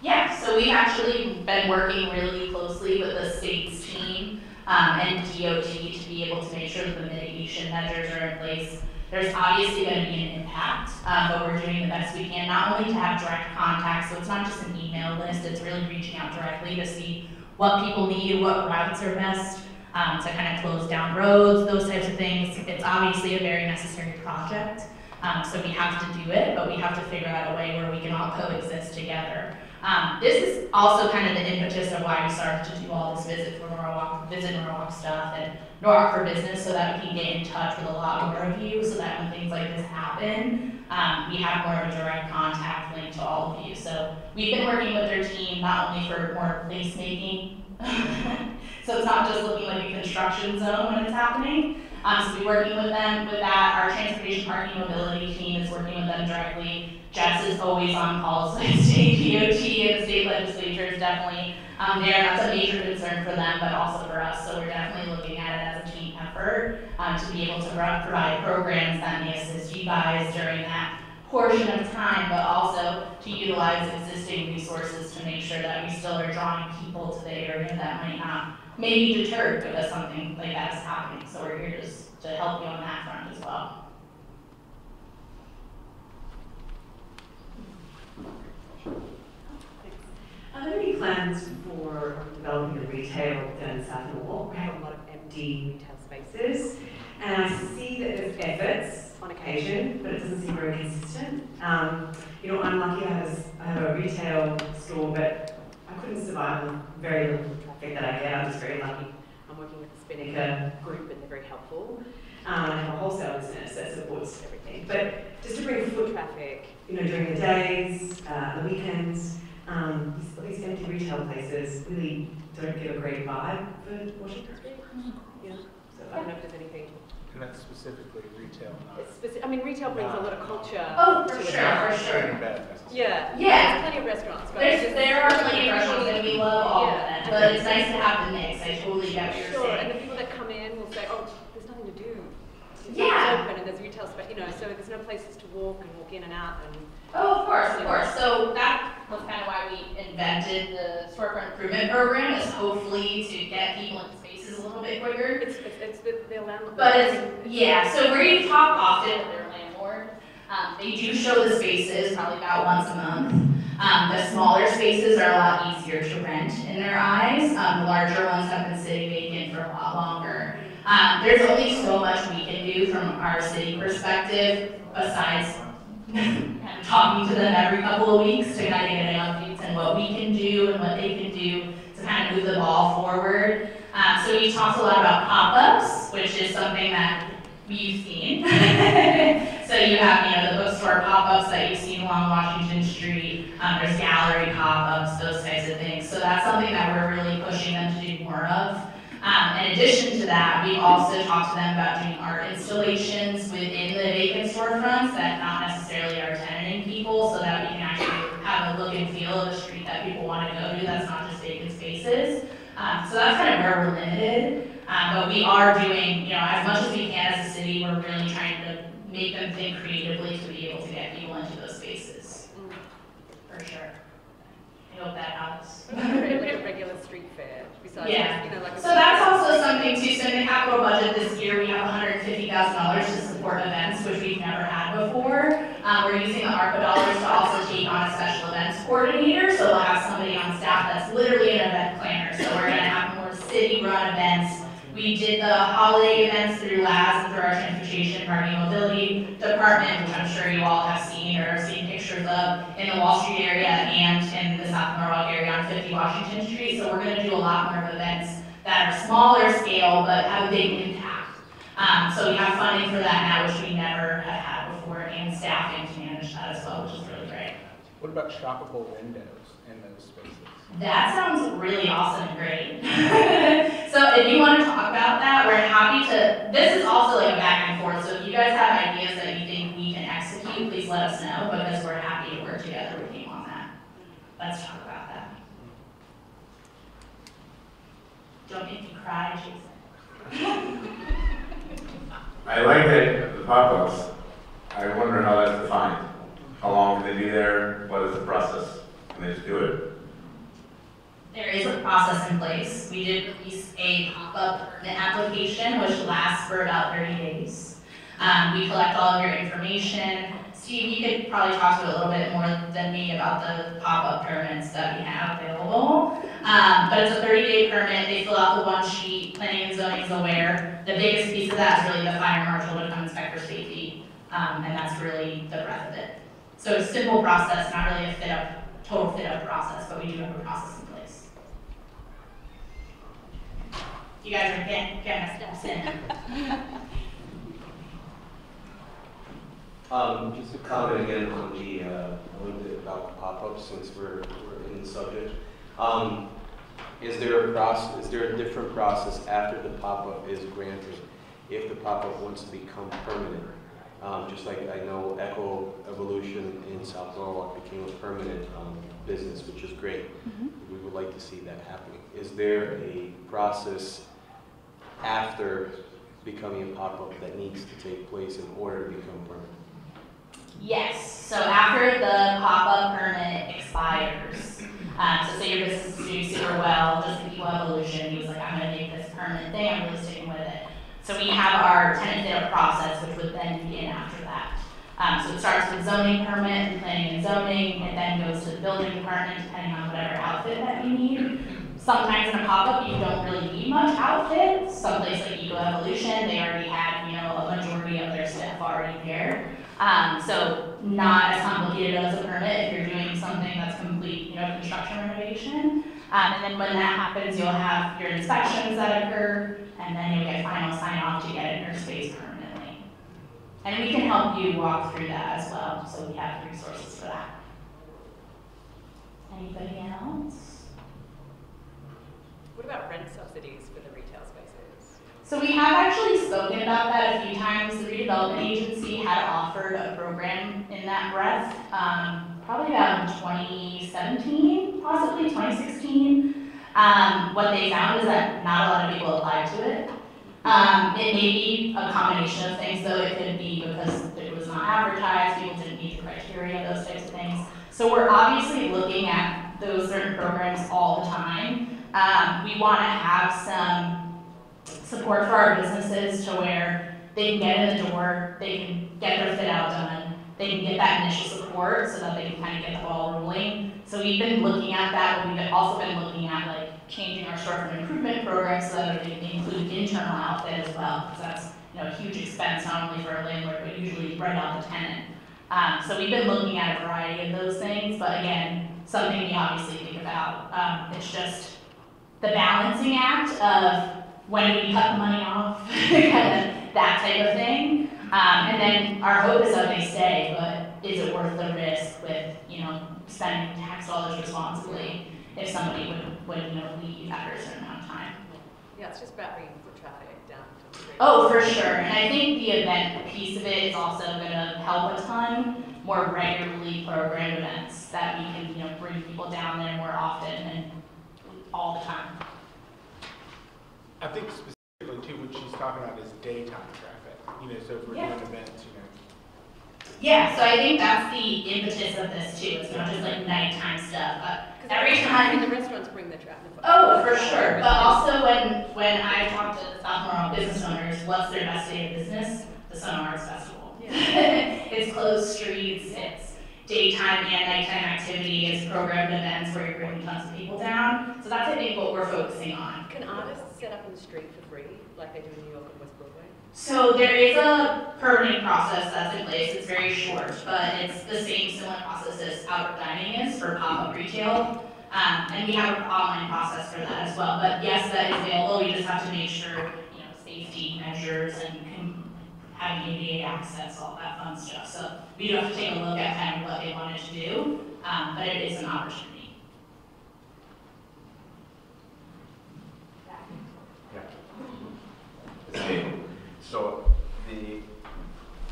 Yeah, so we've actually been working really closely with the state's team um, and DOT to be able to make sure that the mitigation measures are in place. There's obviously going to be an impact, um, but we're doing the best we can, not only to have direct contact, so it's not just an email list, it's really reaching out directly to see what people need, what routes are best, um, to kind of close down roads, those types of things. It's obviously a very necessary project, um, so we have to do it, but we have to figure out a way where we can all coexist together. Um, this is also kind of the impetus of why we started to do all this visit for Norwalk, visit Norwalk stuff and Norwalk for business so that we can get in touch with a lot more of you so that when things like this happen, um, we have more of a direct contact link to all of you. So we've been working with their team not only for more placemaking, so it's not just looking like a construction zone when it's happening. Um, so we're working with them with that. Our transportation parking mobility team is working with them directly. Jess is always on calls with state DOT and the state legislature is definitely um, there. That's a major concern for them, but also for us. So we're definitely looking at it as a team effort um, to be able to provide programs that may assist you guys during that portion of time, but also to utilize existing resources to make sure that we still are drawing people to the area that might not, may be deterred because something like that is happening. So we're here just to help you on that front as well. Any plans for developing a retail down South Norwalk? We have a lot of empty retail spaces, and I see that there's efforts on occasion, but it doesn't seem very consistent. Um, you know, I'm lucky I have, a, I have a retail store, but I couldn't survive on very little traffic that I get. I'm just very lucky. I'm working with the Spinnaker group, and they're very helpful. Um, I have a wholesale business that supports everything. But just to bring foot traffic, you know, during the days, uh, the weekends, um, these, these empty retail places really don't give a great vibe for Washington Street. Yeah. So I don't know if there's anything. And that's specifically retail, not. It's speci- I mean, retail brings a lot of culture. Oh, for to sure, for sure. Good, bad, that's- Yeah. Yeah. There's plenty of restaurants, but There's, there are plenty of restaurants and we love all of Yeah. them, but it's nice to have the mix. I totally get what you're Sure, and the people that come in will say, oh, there's nothing to do. It's Yeah. open and there's retail space, you know, so there's no places to walk and walk in and out and. Oh, of course, of course. So that was kind of why we invented the storefront improvement program is hopefully to get people in spaces a little bit quicker. It's, it's, it's their landlord. But it's, yeah, so we talk often with their landlord. Um, they do show the spaces probably about once a month. Um, the smaller spaces are a lot easier to rent in their eyes. Um, the larger ones have been sitting vacant for a lot longer. Um, there's only so much we can do from our city perspective besides talking to them every couple of weeks to kind of get an updates on what we can do and what they can do to kind of move the ball forward. Um, so we talked a lot about pop-ups, which is something that we've seen. so you have, you know, the bookstore pop-ups that you've seen along Washington Street. Um, there's gallery pop-ups, those types of things. So that's something that we're really pushing them to do more of. Um, in addition to that, we've also talked to them about doing art installations within the vacant storefronts that not necessarily are tenanting people, so that we can actually have a look and feel of a street that people want to go to. That's not just vacant spaces. Um, so that's kind of where we're limited. Um, but we are doing, you know, as much as we can as a city, we're really trying to make them think creatively to be able to get people into those spaces. For sure. I hope that helps. Like a regular street fair, besides, Yeah. you know, like. So that's also something too, so in the capital budget this year, we have hundred and support events, which we've never had before. Um, we're using the ARPA dollars to also take on a special events coordinator, so we'll have somebody on staff that's literally an event planner. So we're gonna have more city-run events. We did the holiday events through LAS and through our transportation parking mobility department, which I'm sure you all have seen or seen pictures of in the Wall Street area and in the South Norwalk area on 50 Washington Street. So we're gonna do a lot more events that are smaller scale but have a big impact. Um, so we have funding for that now, which we never have had before, and staffing to manage that as well, which is really great. What about shoppable windows in those spaces? That sounds really awesome and great. so if you want to talk about that, we're happy to, this is also like a back and forth, so if you guys have ideas that you think we can execute, please let us know, because we're happy to work together with you on that. Let's talk about that. Don't make me cry, Jason. I like it, the pop-ups. I wonder how that's defined. How long can they be there? What is the process? Can they just do it? There is a process in place. We did release a pop-up application, which lasts for about 30 days. Um, we collect all of your information. Steve, you could probably talk to a little bit more than me about the pop-up permits that we have available. Um, but it's a 30-day permit. They fill out the one sheet. Planning and zoning is aware. The biggest piece of that is really the fire marshal to come inspect for safety, um, and that's really the breadth of it. So it's a simple process, not really a fit-up, total fit-up process, but we do have a process in place. You guys are getting, getting steps in. Um, just to comment again on the, uh, a little bit about the pop-ups since we're, we're in the subject. Um, is there a process, is there a different process after the pop-up is granted if the pop-up wants to become permanent? Um, just like I know Eco Evolution in South Norwalk became a permanent, um, business, which is great. We would like to see that happening. Is there a process after becoming a pop-up that needs to take place in order to become permanent? Yes, so after the pop-up permit expires, um, so say your business is doing super well, just like Eco Evolution, he was like, I'm gonna make this permanent thing, I'm really sticking with it. So we have our tenant up process, which would then begin after that. Um, so it starts with zoning permit and planning and zoning, it then goes to the building department, depending on whatever outfit that you need. Sometimes in a pop-up, you don't really need much outfit, someplace like Eco Evolution, they already have, you know, a majority of their staff already there. Um, so not as complicated as a permit if you're doing something that's complete, you know, construction renovation. Um, and then when that happens, you'll have your inspections that occur, and then you'll get final sign off to get in your space permanently. And we can help you walk through that as well, so we have resources for that. Anybody else? What about rent subsidies for the retail spaces? So we have actually spoken about that a few times. The redevelopment agency had offered a program in that breath, um, probably about 2017, possibly 2016. Um, what they found is that not a lot of people applied to it. Um, it may be a combination of things, though. It could be because it was not advertised, people didn't meet the criteria, those types of things. So we're obviously looking at those certain programs all the time. Um, we want to have some support for our businesses to where they can get in the door, they can get their fit out done, they can get that initial support so that they can kind of get the ball rolling. So we've been looking at that, but we've also been looking at like changing our storefront improvement program so that it can include internal outfit as well, because that's, you know, a huge expense not only for a landlord, but usually right out the tenant. Um, so we've been looking at a variety of those things, but again, something we obviously think about. Um, it's just the balancing act of when do we cut the money off, kind of that type of thing. Um, and then our hope is that they stay, but is it worth the risk with, you know, spending tax dollars responsibly if somebody would, would, you know, leave after a certain amount of time? Yeah, it's just about bringing foot traffic down to the. Oh, for sure. And I think the event piece of it is also gonna help a ton. More regularly programmed events that we can, you know, bring people down there more often and all the time. I think specifically too, what she's talking about is daytime traffic, you know, so if we're Yeah. doing events, you know. Yeah, so I think that's the impetus of this too. It's not just like nighttime stuff, but every time. The restaurants bring the traffic. Oh, for sure, but also when, when I talk to South Morrow business owners, what's their best day of business? The SoNo Arts Festival. It's closed streets, it's daytime and nighttime activity, it's programmed events where you're bringing tons of people down. So that's, I think, what we're focusing on. Can artists set up in the street for free, like they do in New York and West Broadway? So there is a permitting process that's in place, it's very short, but it's the same similar process as outdoor dining is for pop-up retail. Um, and we have an online process for that as well, but yes, that is available, we just have to make sure, you know, safety measures and com- having ADA access, all that fun stuff. So we do have to take a look at kind of what they wanted to do, um, but it is an opportunity. It's me. So the,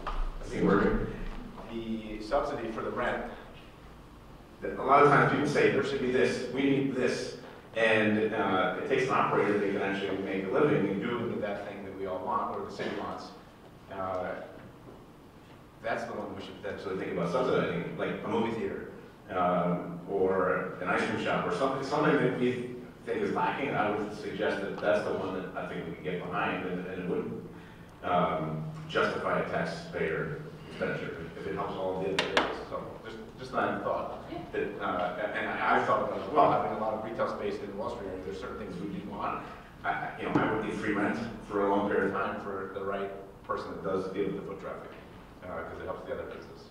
I think we're, the subsidy for the rent, a lot of times people say, there should be this, we need this, and uh, it takes an operator that can actually make a living and do do that thing that we all want, or the city wants. Uh, That's the one we should potentially think about subsidizing, like a movie theater, um, or an ice cream shop, or something, something that we think is lacking, I would suggest that that's the one that I think we can get behind, and, and it wouldn't um, justify a taxpayer expenditure if it helps all the other areas. So just, just not a thought. That, uh, and I, thought as well, having a lot of retail space in the Wall Street area, there's certain things we do want. I- you know, I would need free rent for a long period of time for the right person that does deal with the foot traffic, because it helps the other business.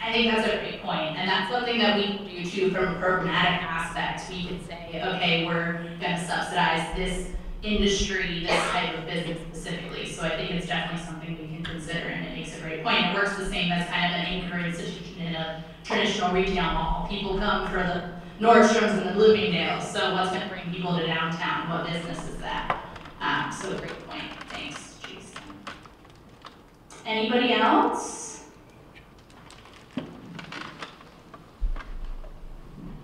I think that's a great point, and that's something that we do too from a programmatic aspect. We can say, okay, we're gonna subsidize this industry, this type of business specifically. So I think it's definitely something we can consider, and it makes a great point. It works the same as kind of an anchor institution in a traditional retail mall. People come for the Nordstroms and the Bloomingdale's, so what's gonna bring people to downtown? What business is that? Um, so a great point. Anybody else?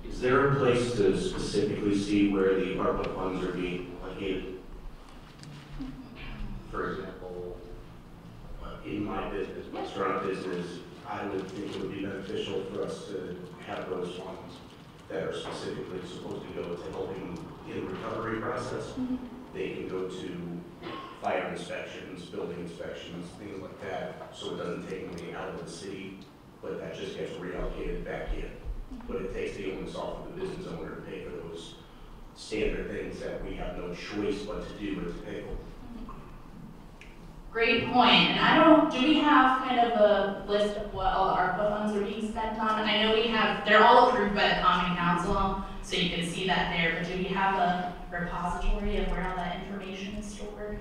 Is there a place to specifically see where the ARPA funds are being allocated? For example, uh, in my business, restaurant business, I would think it would be beneficial for us to have those funds that are specifically supposed to go to helping in the recovery process. They can go to fire inspections, building inspections, things like that, so it doesn't take money out of the city, but that just gets reallocated back in. But it takes the onus off of the business owner to pay for those standard things that we have no choice but to do to pay for. Great point, and I don't, do we have kind of a list of what all the ARPA funds are being spent on? I know we have, they're all approved by the common council, so you can see that there, but do we have a repository of where all that information is stored?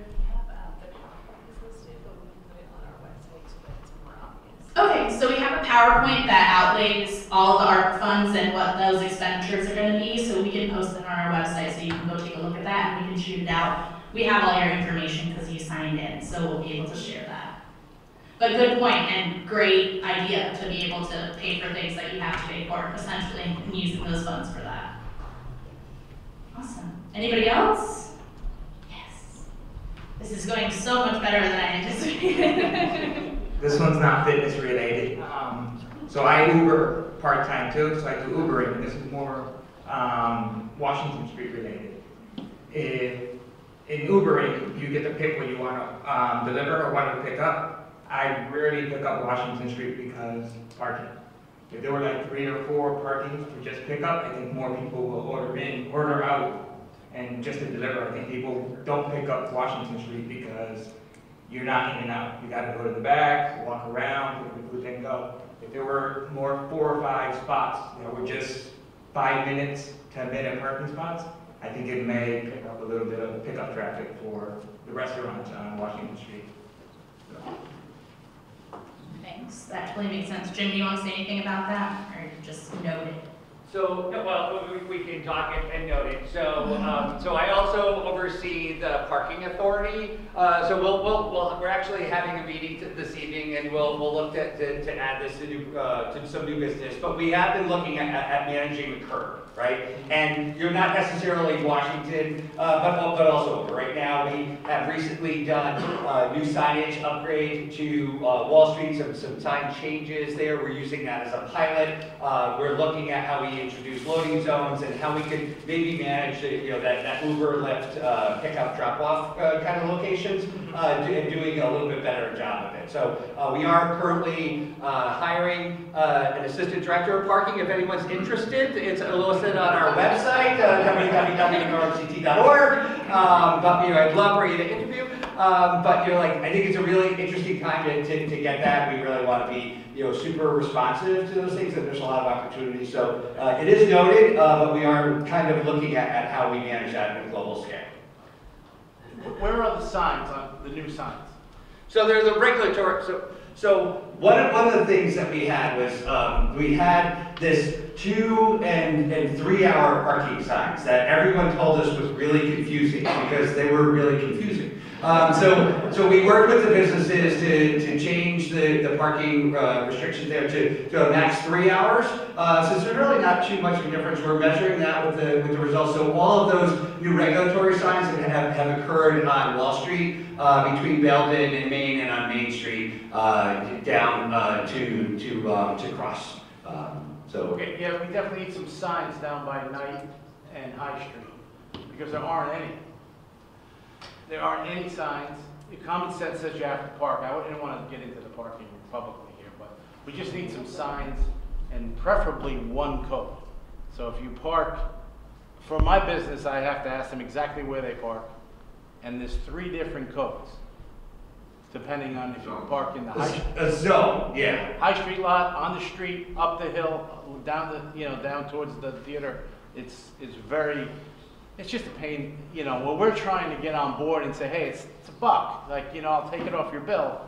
Okay, so we have a PowerPoint that outlays all the ARP funds and what those expenditures are gonna be, so we can post it on our website, so you can go take a look at that and we can shoot it out. We have all your information because you signed in, so we'll be able to share that. But good point and great idea to be able to pay for things that you have to pay for, essentially, and using those funds for that. Awesome. Anybody else? Yes. This is going so much better than I anticipated. This one's not fitness related. Um, so I Uber part-time too, so I do Ubering, this is more, um, Washington Street related. If, in Ubering, you get to pick what you wanna, um, deliver or wanna pick up. I rarely pick up Washington Street because parking. If there were like three or four parkings for just pickup, I think more people will order in, order out, and just to deliver. I think people don't pick up Washington Street because you're not in and out. You gotta go to the back, walk around, then go. If there were more four or five spots that were just five minutes, ten minute parking spots, I think it may pick up a little bit of pickup traffic for the restaurants on Washington Street. Thanks, that totally makes sense. Jim, do you want to say anything about that, or just note it? So, well, we, we can talk and, and note it. So, um, so I also oversee the parking authority. Uh, so we'll, we'll, we'll, we're actually having a meeting this evening and we'll, we'll look to, to, to add this to new, uh, to some new business. But we have been looking at, at managing the curb, right? And you're not necessarily Washington, uh, but, but also, right now, we have recently done, uh, new signage upgrade to, uh, Wall Street, some, some sign changes there. We're using that as a pilot. Uh, we're looking at how we introduce loading zones and how we could maybe manage, you know, that, that Uber, Lyft, uh, pickup, drop-off, uh, kind of locations, uh, do- and doing a little bit better job of it. So, uh, we are currently, uh, hiring, uh, an assistant director of parking. If anyone's interested, it's listed on our website, uh, www.norwalkct.org. Um, but, you know, I'd love for you to interview. Um, but, you know, like, I think it's a really interesting time to, to, to get that. We really want to be, you know, super responsive to those things, and there's a lot of opportunity. So, uh, it is noted, uh, but we are kind of looking at, at how we manage that on a global scale. Where are the signs on, the new signs? So there's a regulatory, so, so one of, one of the things that we had was, um, we had this two and, and three hour parking signs that everyone told us was really confusing because they were really confusing. Um, so, so we worked with the businesses to, to change the, the parking, uh, restrictions there to, to a max three hours. Uh, so there's really not too much of a difference. We're measuring that with the, with the results. So all of those new regulatory signs that have, have occurred on Wall Street, uh, between Belden and Main and on Main Street, uh, down, uh, to, to, um, to Cross. Um, so, Okay, yeah, we definitely need some signs down by Knight and High Street, because there aren't any. There aren't any signs. Common sense says you have to park. I wouldn't want to get into the parking publicly here, but we just need some signs and preferably one code. So if you park, for my business, I have to ask them exactly where they park, and there's three different codes, depending on if you park in the high. A zone, yeah. High Street lot, on the street, up the hill, down the, you know, down towards the theater. It's, it's very, it's just a pain, you know, when we're trying to get on board and say, hey, it's, it's a buck, like, you know, I'll take it off your bill.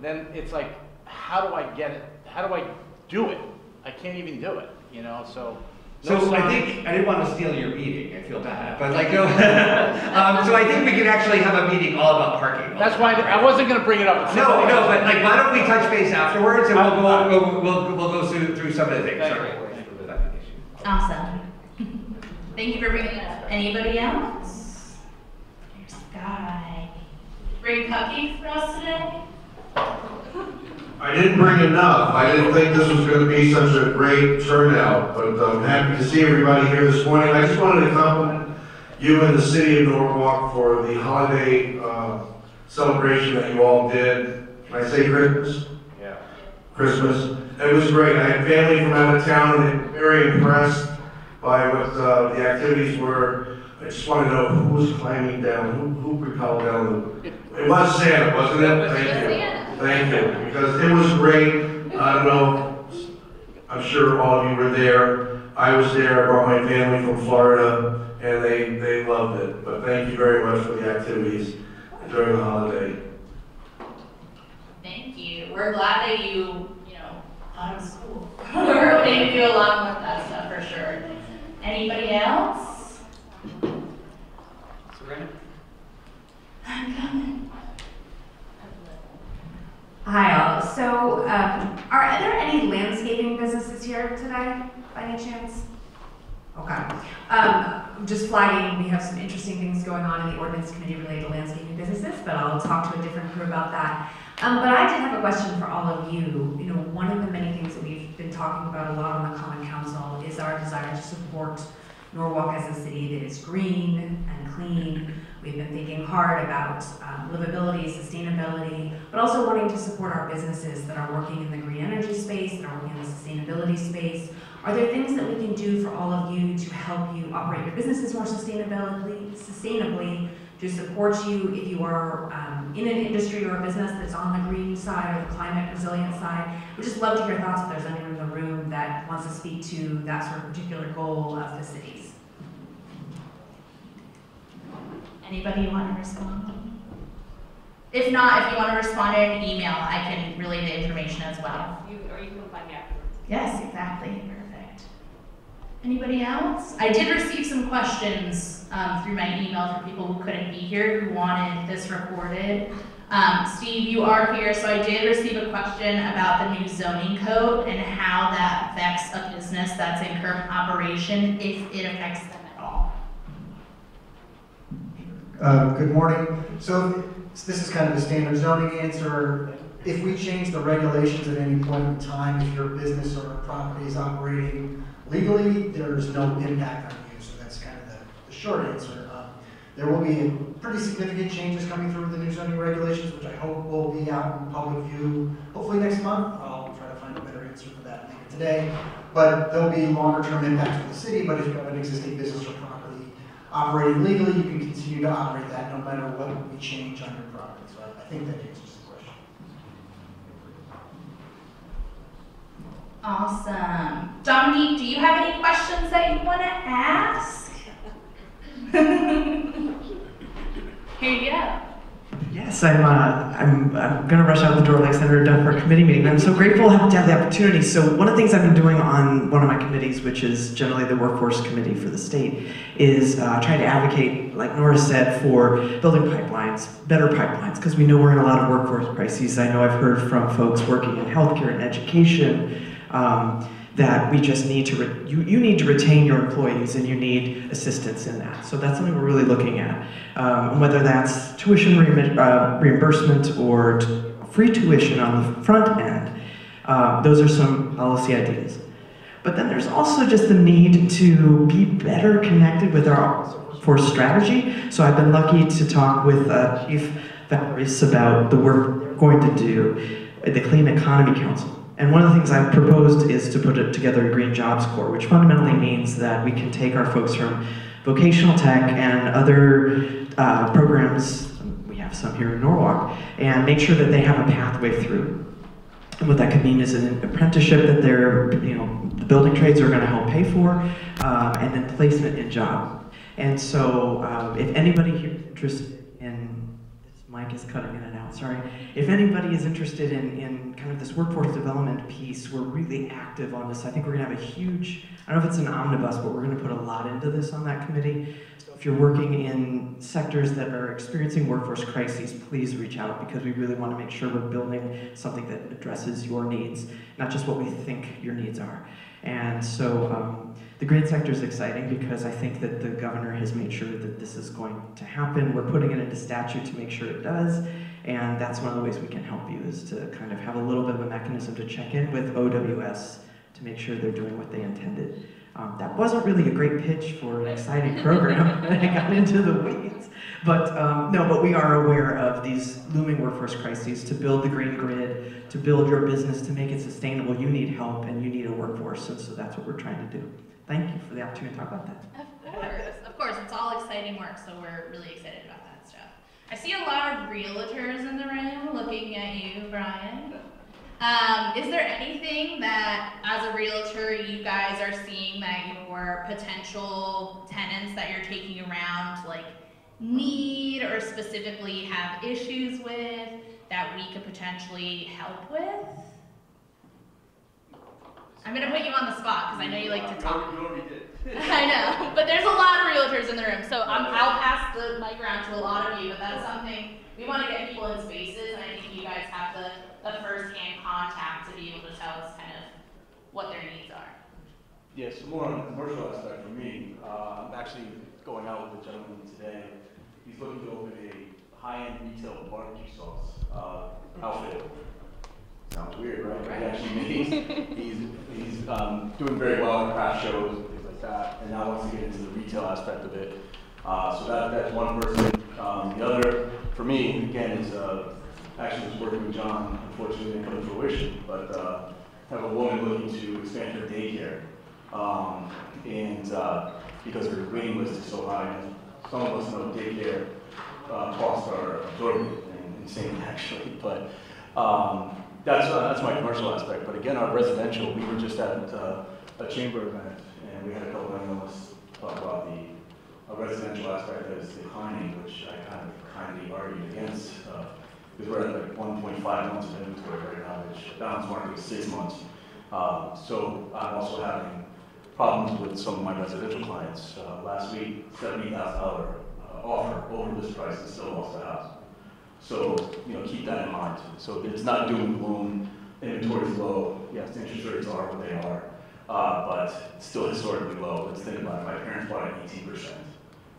Then it's like, how do I get it? How do I do it? I can't even do it, you know, so. no So I sign- think, I didn't want to steal your meeting, I feel bad, but like, um, so I think we could actually have a meeting all about parking. That's why I wasn't gonna bring it up. No, no, else- but like, why don't we touch base afterwards and we'll go, we'll, we'll, we'll go through, through some of the things, Thank sorry. Awesome. Thank you for bringing it up. Anybody else? There's a guy. Bring cupcakes for us today? I didn't bring enough. I didn't think this was gonna be such a great turnout, but I'm happy to see everybody here this morning. I just wanted to compliment you and the city of Norwalk for the holiday, uh, celebration that you all did. Can I say Christmas? Yeah. Christmas. It was great. I had family from out of town and they were very impressed by what, uh, the activities were. I just want to know who was climbing down, who, who rappelled down the, it was Santa, wasn't it? Thank you. Thank you, because it was great. I don't know, I'm sure all of you were there. I was there, I brought my family from Florida, and they, they loved it. But thank you very much for the activities during the holiday. Thank you. We're glad that you, you know, out of school. We're hoping to do a lot that stuff for sure. Anybody else? Serena? I'm coming. Hi all. So, um, are there any landscaping businesses here today, by any chance? Okay. Um, just flagging, we have some interesting things going on in the ordinance committee related to landscaping businesses, but I'll talk to a different crew about that. Um, but I did have a question for all of you. You know, one of the many things that we've been talking about a lot on the Common Council is our desire to support Norwalk as a city that is green and clean. We've been thinking hard about um, livability, sustainability, but also wanting to support our businesses that are working in the green energy space, that are working in the sustainability space. Are there things that we can do for all of you to help you operate your businesses more sustainably, sustainably, to support you if you are um, in an industry or a business that's on the green side or the climate resilient side? We'd just love to hear thoughts if there's anyone in the room that wants to speak to that sort of particular goal of the cities. Anybody want to respond? If not, if you want to respond in an email, I can relay the information as well. You, or you can find me afterwards. Yes, exactly. Anybody else? I did receive some questions um, through my email from people who couldn't be here who wanted this recorded. Um, Steve, you are here, so I did receive a question about the new zoning code and how that affects a business that's in current operation, if it affects them at all. Uh, Good morning. So this is kind of a standard zoning answer. If we change the regulations at any point in time, if your business or property is operating legally, there's no impact on you. So that's kind of the, the short answer. Um, There will be pretty significant changes coming through with the new zoning regulations, which I hope will be out in public view hopefully next month. I'll try to find a better answer for that later today. But there'll be longer term impacts for the city, but if you have an existing business or property operating legally, you can continue to operate that no matter what we change on your property. So I- I think that answers the question. Awesome. Dominique, do you have any questions that you want to ask? Here you go. Yes, I'm, uh, I'm, I'm going to rush out the door like Senator Duff for a committee meeting. I'm so grateful to have to have the opportunity. So one of the things I've been doing on one of my committees, which is generally the workforce committee for the state, is uh, trying to advocate, like Nora said, for building pipelines, better pipelines, because we know we're in a lot of workforce crises. I know I've heard from folks working in healthcare and education um, that we just need to, re- you, you need to retain your employees and you need assistance in that. So that's something we're really looking at. Um, whether that's tuition reimi- uh, reimbursement or free tuition on the front end, uh, those are some policy ideas. But then there's also just the need to be better connected with our workforce strategy. So I've been lucky to talk with uh, Chief Valeris about the work we're going to do at the Clean Economy Council. And one of the things I've proposed is to put together a Green Jobs Corps, which fundamentally means that we can take our folks from vocational tech and other uh, programs, we have some here in Norwalk, and make sure that they have a pathway through. And what that could mean is an apprenticeship that they're, you know, the building trades are going to help pay for, um, and then placement in job. And so, um, if anybody here is interested in, mic is cutting in and out, sorry. If anybody is interested in, in kind of this workforce development piece, we're really active on this. I think we're to have a huge, I don't know if it's an omnibus, but we're going to put a lot into this on that committee. So if you're working in sectors that are experiencing workforce crises, please reach out because we really want to make sure we're building something that addresses your needs, not just what we think your needs are. And so um, the green sector is exciting because I think that the governor has made sure that this is going to happen. We're putting it into statute to make sure it does. And that's one of the ways we can help you is to kind of have a little bit of a mechanism to check in with OWS to make sure they're doing what they intended. Um, that wasn't really a great pitch for an exciting program. I got into the weeds. But um, no, but we are aware of these looming workforce crises. To build the green grid, to build your business, to make it sustainable, you need help and you need a workforce. And so that's what we're trying to do. Thank you for the opportunity to talk about that. Of course, of course, it's all exciting work, so we're really excited about that stuff. I see a lot of realtors in the room looking at you, Brian. Um, is there anything that, as a realtor, you guys are seeing that your potential tenants that you're taking around, like, need or specifically have issues with that we could potentially help with? I'm gonna put you on the spot because I know you like to talk. You already did. I know, but there's a lot of realtors in the room, so um, I'll pass the mic around to a lot of you. But that's something we want to get people in spaces, and I think you guys have the the first-hand contact to be able to tell us kind of what their needs are. Yes, more on the commercial aspect for me. Uh, I'm actually going out with a gentleman today. He's looking to open a high-end retail barbecue sauce uh, outfit. Sounds weird, right? Actually makes, he's, he's um, doing very well at craft shows and things like that, and now wants to get into the retail aspect of it. Uh, so that, that's one person. Um, the other, for me, again, is uh, actually was working with John, unfortunately didn't come to fruition, but uh, have a woman looking to expand her daycare. Um, and uh, because her waiting list is so high, and some of us know daycare uh, costs are exorbitant and insane actually, but um, that's, uh, that's my commercial aspect. But again, our residential, we were just at uh, a chamber event and we had a couple of analysts talk about the residential aspect that is declining, which I kind of kindly argued against. Uh, because we're at like 1.5 months of inventory right now, which balance market is six months. Uh, so I'm also having problems with some of my residential clients. Uh, last week, $70,000 uh, offer over this price and still lost the house. So, you know, keep that in mind. So it's not doom and gloom, inventory is low, yes, interest rates are what they are, uh, but it's still historically low. Let's think about it, my parents bought at 18%,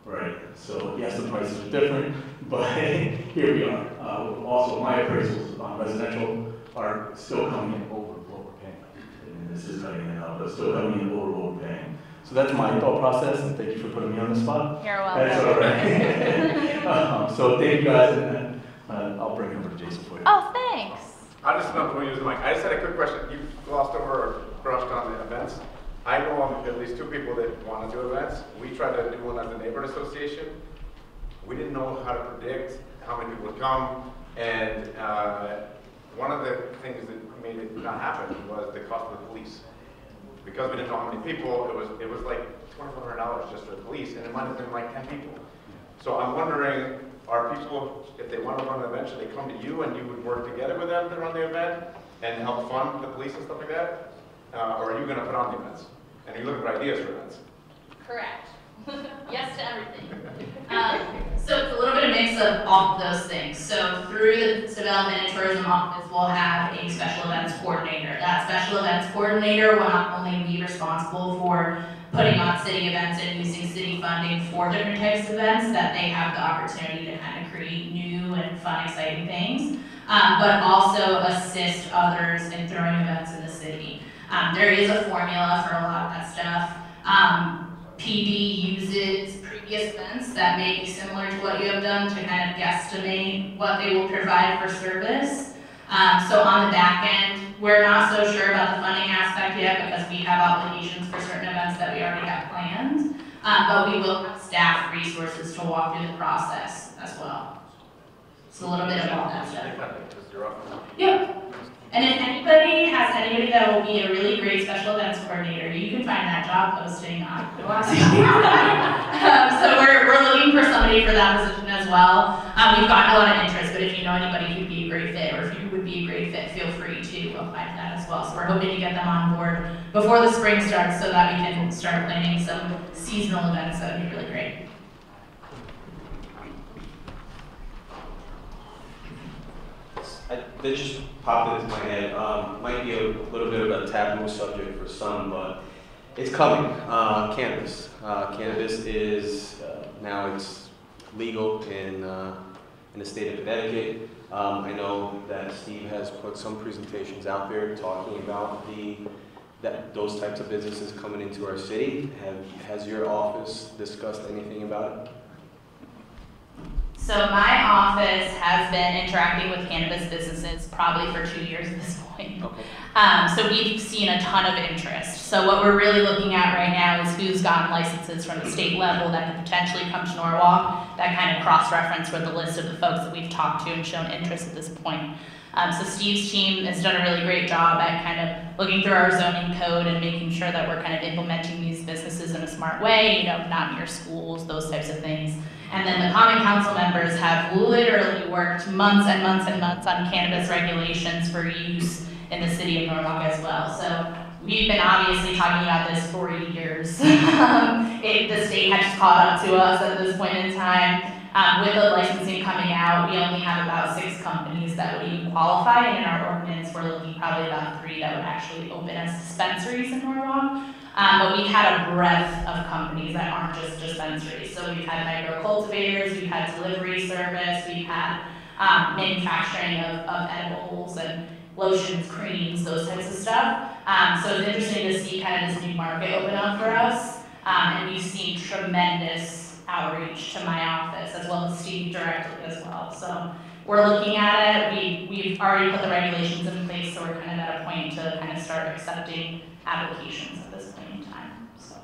right? So yes, the prices are different, but here we are. Uh, also, my appraisals on residential are still coming in over what we're paying. And this is cutting it out, but still coming in over what we're paying. So that's my thought process, and thank you for putting me on the spot. You're welcome. That's all right. um, so thank you guys, and uh, I'll bring it over to Jason for you. Oh, thanks. I just don't want to use the mic. I just had a quick question. You glossed over or brushed on the events. I know of at least two people that want to do events. We tried to do one at the neighborhood association. We didn't know how to predict how many people would come, and uh, one of the things that made it not happen was the cost of the police. Because we didn't know how many people, it was it was like twenty-four hundred dollars just for the police, and it might have been like ten people. So I'm wondering, are people, if they want to run an event, should they come to you and you would work together with them to run the event and help fund the police and stuff like that? Uh, or are you gonna put on the events? And are you looking for ideas for events? Correct. yes to everything. Um, so it's a little bit of a mix of all of those things. So through the Development and Tourism Office, we'll have a special events coordinator. That special events coordinator will not only be responsible for putting on city events and using city funding for different types of events, that they have the opportunity to kind of create new and fun, exciting things, um, but also assist others in throwing events in the city. Um, there is a formula for a lot of that stuff. Um, PD uses previous events that may be similar to what you have done to kind of guesstimate what they will provide for service. Um, so on the back end, we're not so sure about the funding aspect yet because we have obligations for certain events that we already have planned. Um, but we will have staff resources to walk through the process as well. It's a little bit of all that stuff. Yep. And if anybody has anybody that will be a really great special events coordinator, you can find that job posting on the um, So we're, we're looking for somebody for that position as well. Um, we've gotten a lot of interest, but if you know anybody who'd be a great fit, or if you would be a great fit, feel free to apply for that as well. So we're hoping to get them on board before the spring starts so that we can start planning some seasonal events. That would be really great. I, that just popped into my head. Um, might be a little bit of a taboo subject for some, but it's coming. Uh, cannabis. Uh, cannabis is uh, now it's legal in uh, in the state of Connecticut. Um, I know that Steve has put some presentations out there talking about the that those types of businesses coming into our city. Have has your office discussed anything about it? So my office has been interacting with cannabis businesses probably for two years at this point. Um, so we've seen a ton of interest. So what we're really looking at right now is who's gotten licenses from the state level that could potentially come to Norwalk. That kind of cross-reference with the list of the folks that we've talked to and shown interest at this point. Um, so Steve's team has done a really great job at kind of looking through our zoning code and making sure that we're kind of implementing these businesses in a smart way, you know, not near schools, those types of things. And then the common council members have literally worked months and months and months on cannabis regulations for use in the city of Norwalk as well. So we've been obviously talking about this for years. it, the state had just caught up to us at this point in time. Um, with the licensing coming out, we only have about six companies that would even qualify, and in our ordinance, we're looking probably about three that would actually open as dispensaries in Norwalk. Um, but we've had a breadth of companies that aren't just dispensaries. So we've had micro cultivators, we've had delivery service, we've had um, manufacturing of, of edibles and lotions, creams, those types of stuff. Um, so it's interesting to see kind of this new market open up for us. Um, and we've seen tremendous outreach to my office as well as Steve directly as well. So we're looking at it. We, we've already put the regulations in place, so we're kind of at a point to kind of start accepting applications at this point in time. So.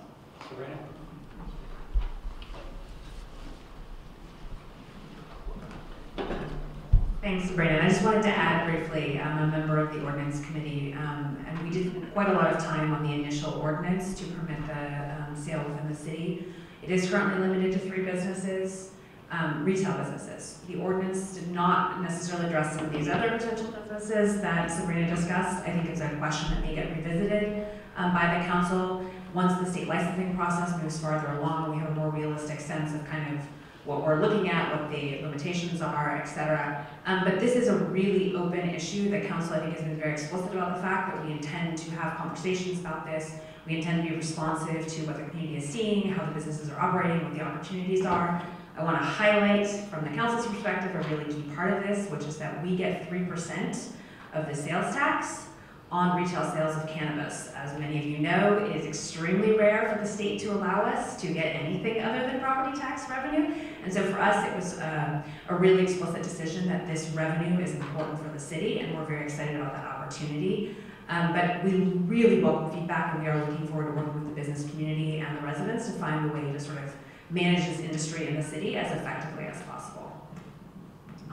Thanks, Brandon. I just wanted to add briefly, I'm a member of the ordinance committee, um, and we did quite a lot of time on the initial ordinance to permit the um, sale within the city. It is currently limited to three businesses, um, retail businesses. The ordinance did not necessarily address some of these other potential businesses that Sabrina discussed. I think it's a question that may get revisited um, by the council. Once the state licensing process moves farther along, we have a more realistic sense of kind of what we're looking at, what the limitations are, et cetera. Um, but this is a really open issue that council, I think, has been very explicit about the fact that we intend to have conversations about this. We intend to be responsive to what the community is seeing, how the businesses are operating, what the opportunities are. I want to highlight from the council's perspective a really key part of this, which is that we get 3% of the sales tax on retail sales of cannabis. As many of you know, it is extremely rare for the state to allow us to get anything other than property tax revenue. And so for us, it was uh, a really explicit decision that this revenue is important for the city, and we're very excited about that opportunity. Um, but we really welcome feedback, and we are looking forward to working with the business community and the residents to find a way to sort of manage this industry in the city as effectively as possible.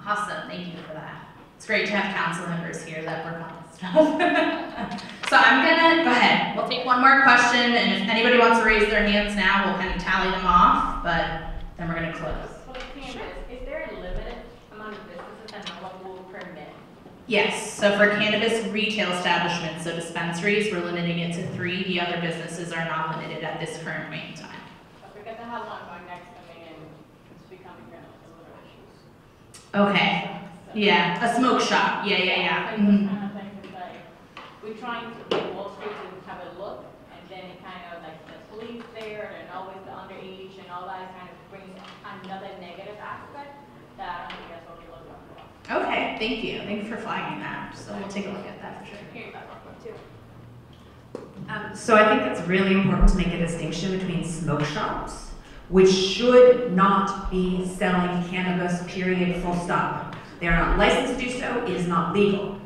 Awesome, thank you for that. It's great to have council members here that work on this stuff. so I'm gonna, go ahead, we'll take one more question, and if anybody wants to raise their hands now, we'll kind of tally them off, but then we're gonna close. Well, the thing is, is there a Yes, so for cannabis retail establishments, so dispensaries, we're limiting it to three. The other businesses are not limited at this current point in time. I have one going next me and it's becoming kind of a little issues. Okay, yeah, a smoke shop, yeah, yeah, yeah. Mm-hmm. Like kind of things, it's like, we're trying to get Wall Street to have a look, and then it kind of like the police there, and always the underage and all that kind of brings another negative aspect that I don't think that's what looking for. Okay, thank you. Thanks for flagging that. So we'll take a look at that for sure. Here's that one too. Um, So I think it's really important to make a distinction between smoke shops, which should not be selling cannabis, period, full stop. They are not licensed to do so, it is not legal.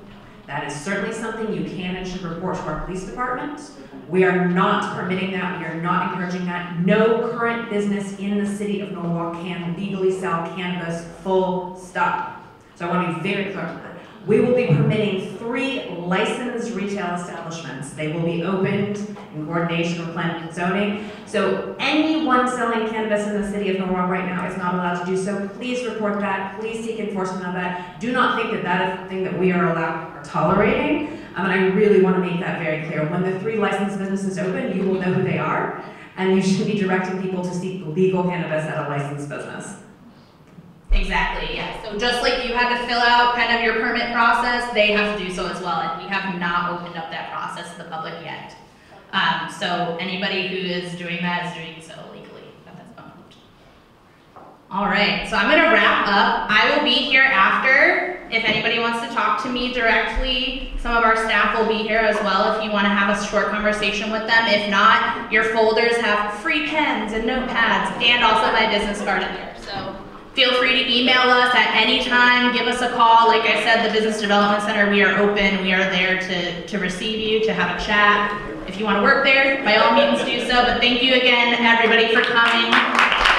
That is certainly something you can and should report to our police department. We are not permitting that, we are not encouraging that. No current business in the city of Norwalk can legally sell cannabis, full stop. So I want to be very clear on that. We will be permitting three licensed retail establishments. They will be opened in coordination with planning and zoning. So anyone selling cannabis in the city of Norwalk right now is not allowed to do so. Please report that, please seek enforcement of that. Do not think that that is something that we are allowed or tolerating. Um, and I really want to make that very clear. When the three licensed businesses open, you will know who they are, and you should be directing people to seek legal cannabis at a licensed business. Exactly, yeah. So just like you had to fill out kind of your permit process, they have to do so as well. And we have not opened up that process to the public yet. Um, so anybody who is doing that is doing so legally at this moment. All right, so I'm gonna wrap up. I will be here after. If anybody wants to talk to me directly, some of our staff will be here as well if you wanna have a short conversation with them. If not, your folders have free pens and notepads and also my business card in there, so. Feel free to email us at any time, give us a call. Like I said, the Business Development Center, we are open, we are there to, to receive you, to have a chat. If you want to work there, by all means do so, but thank you again, everybody, for coming.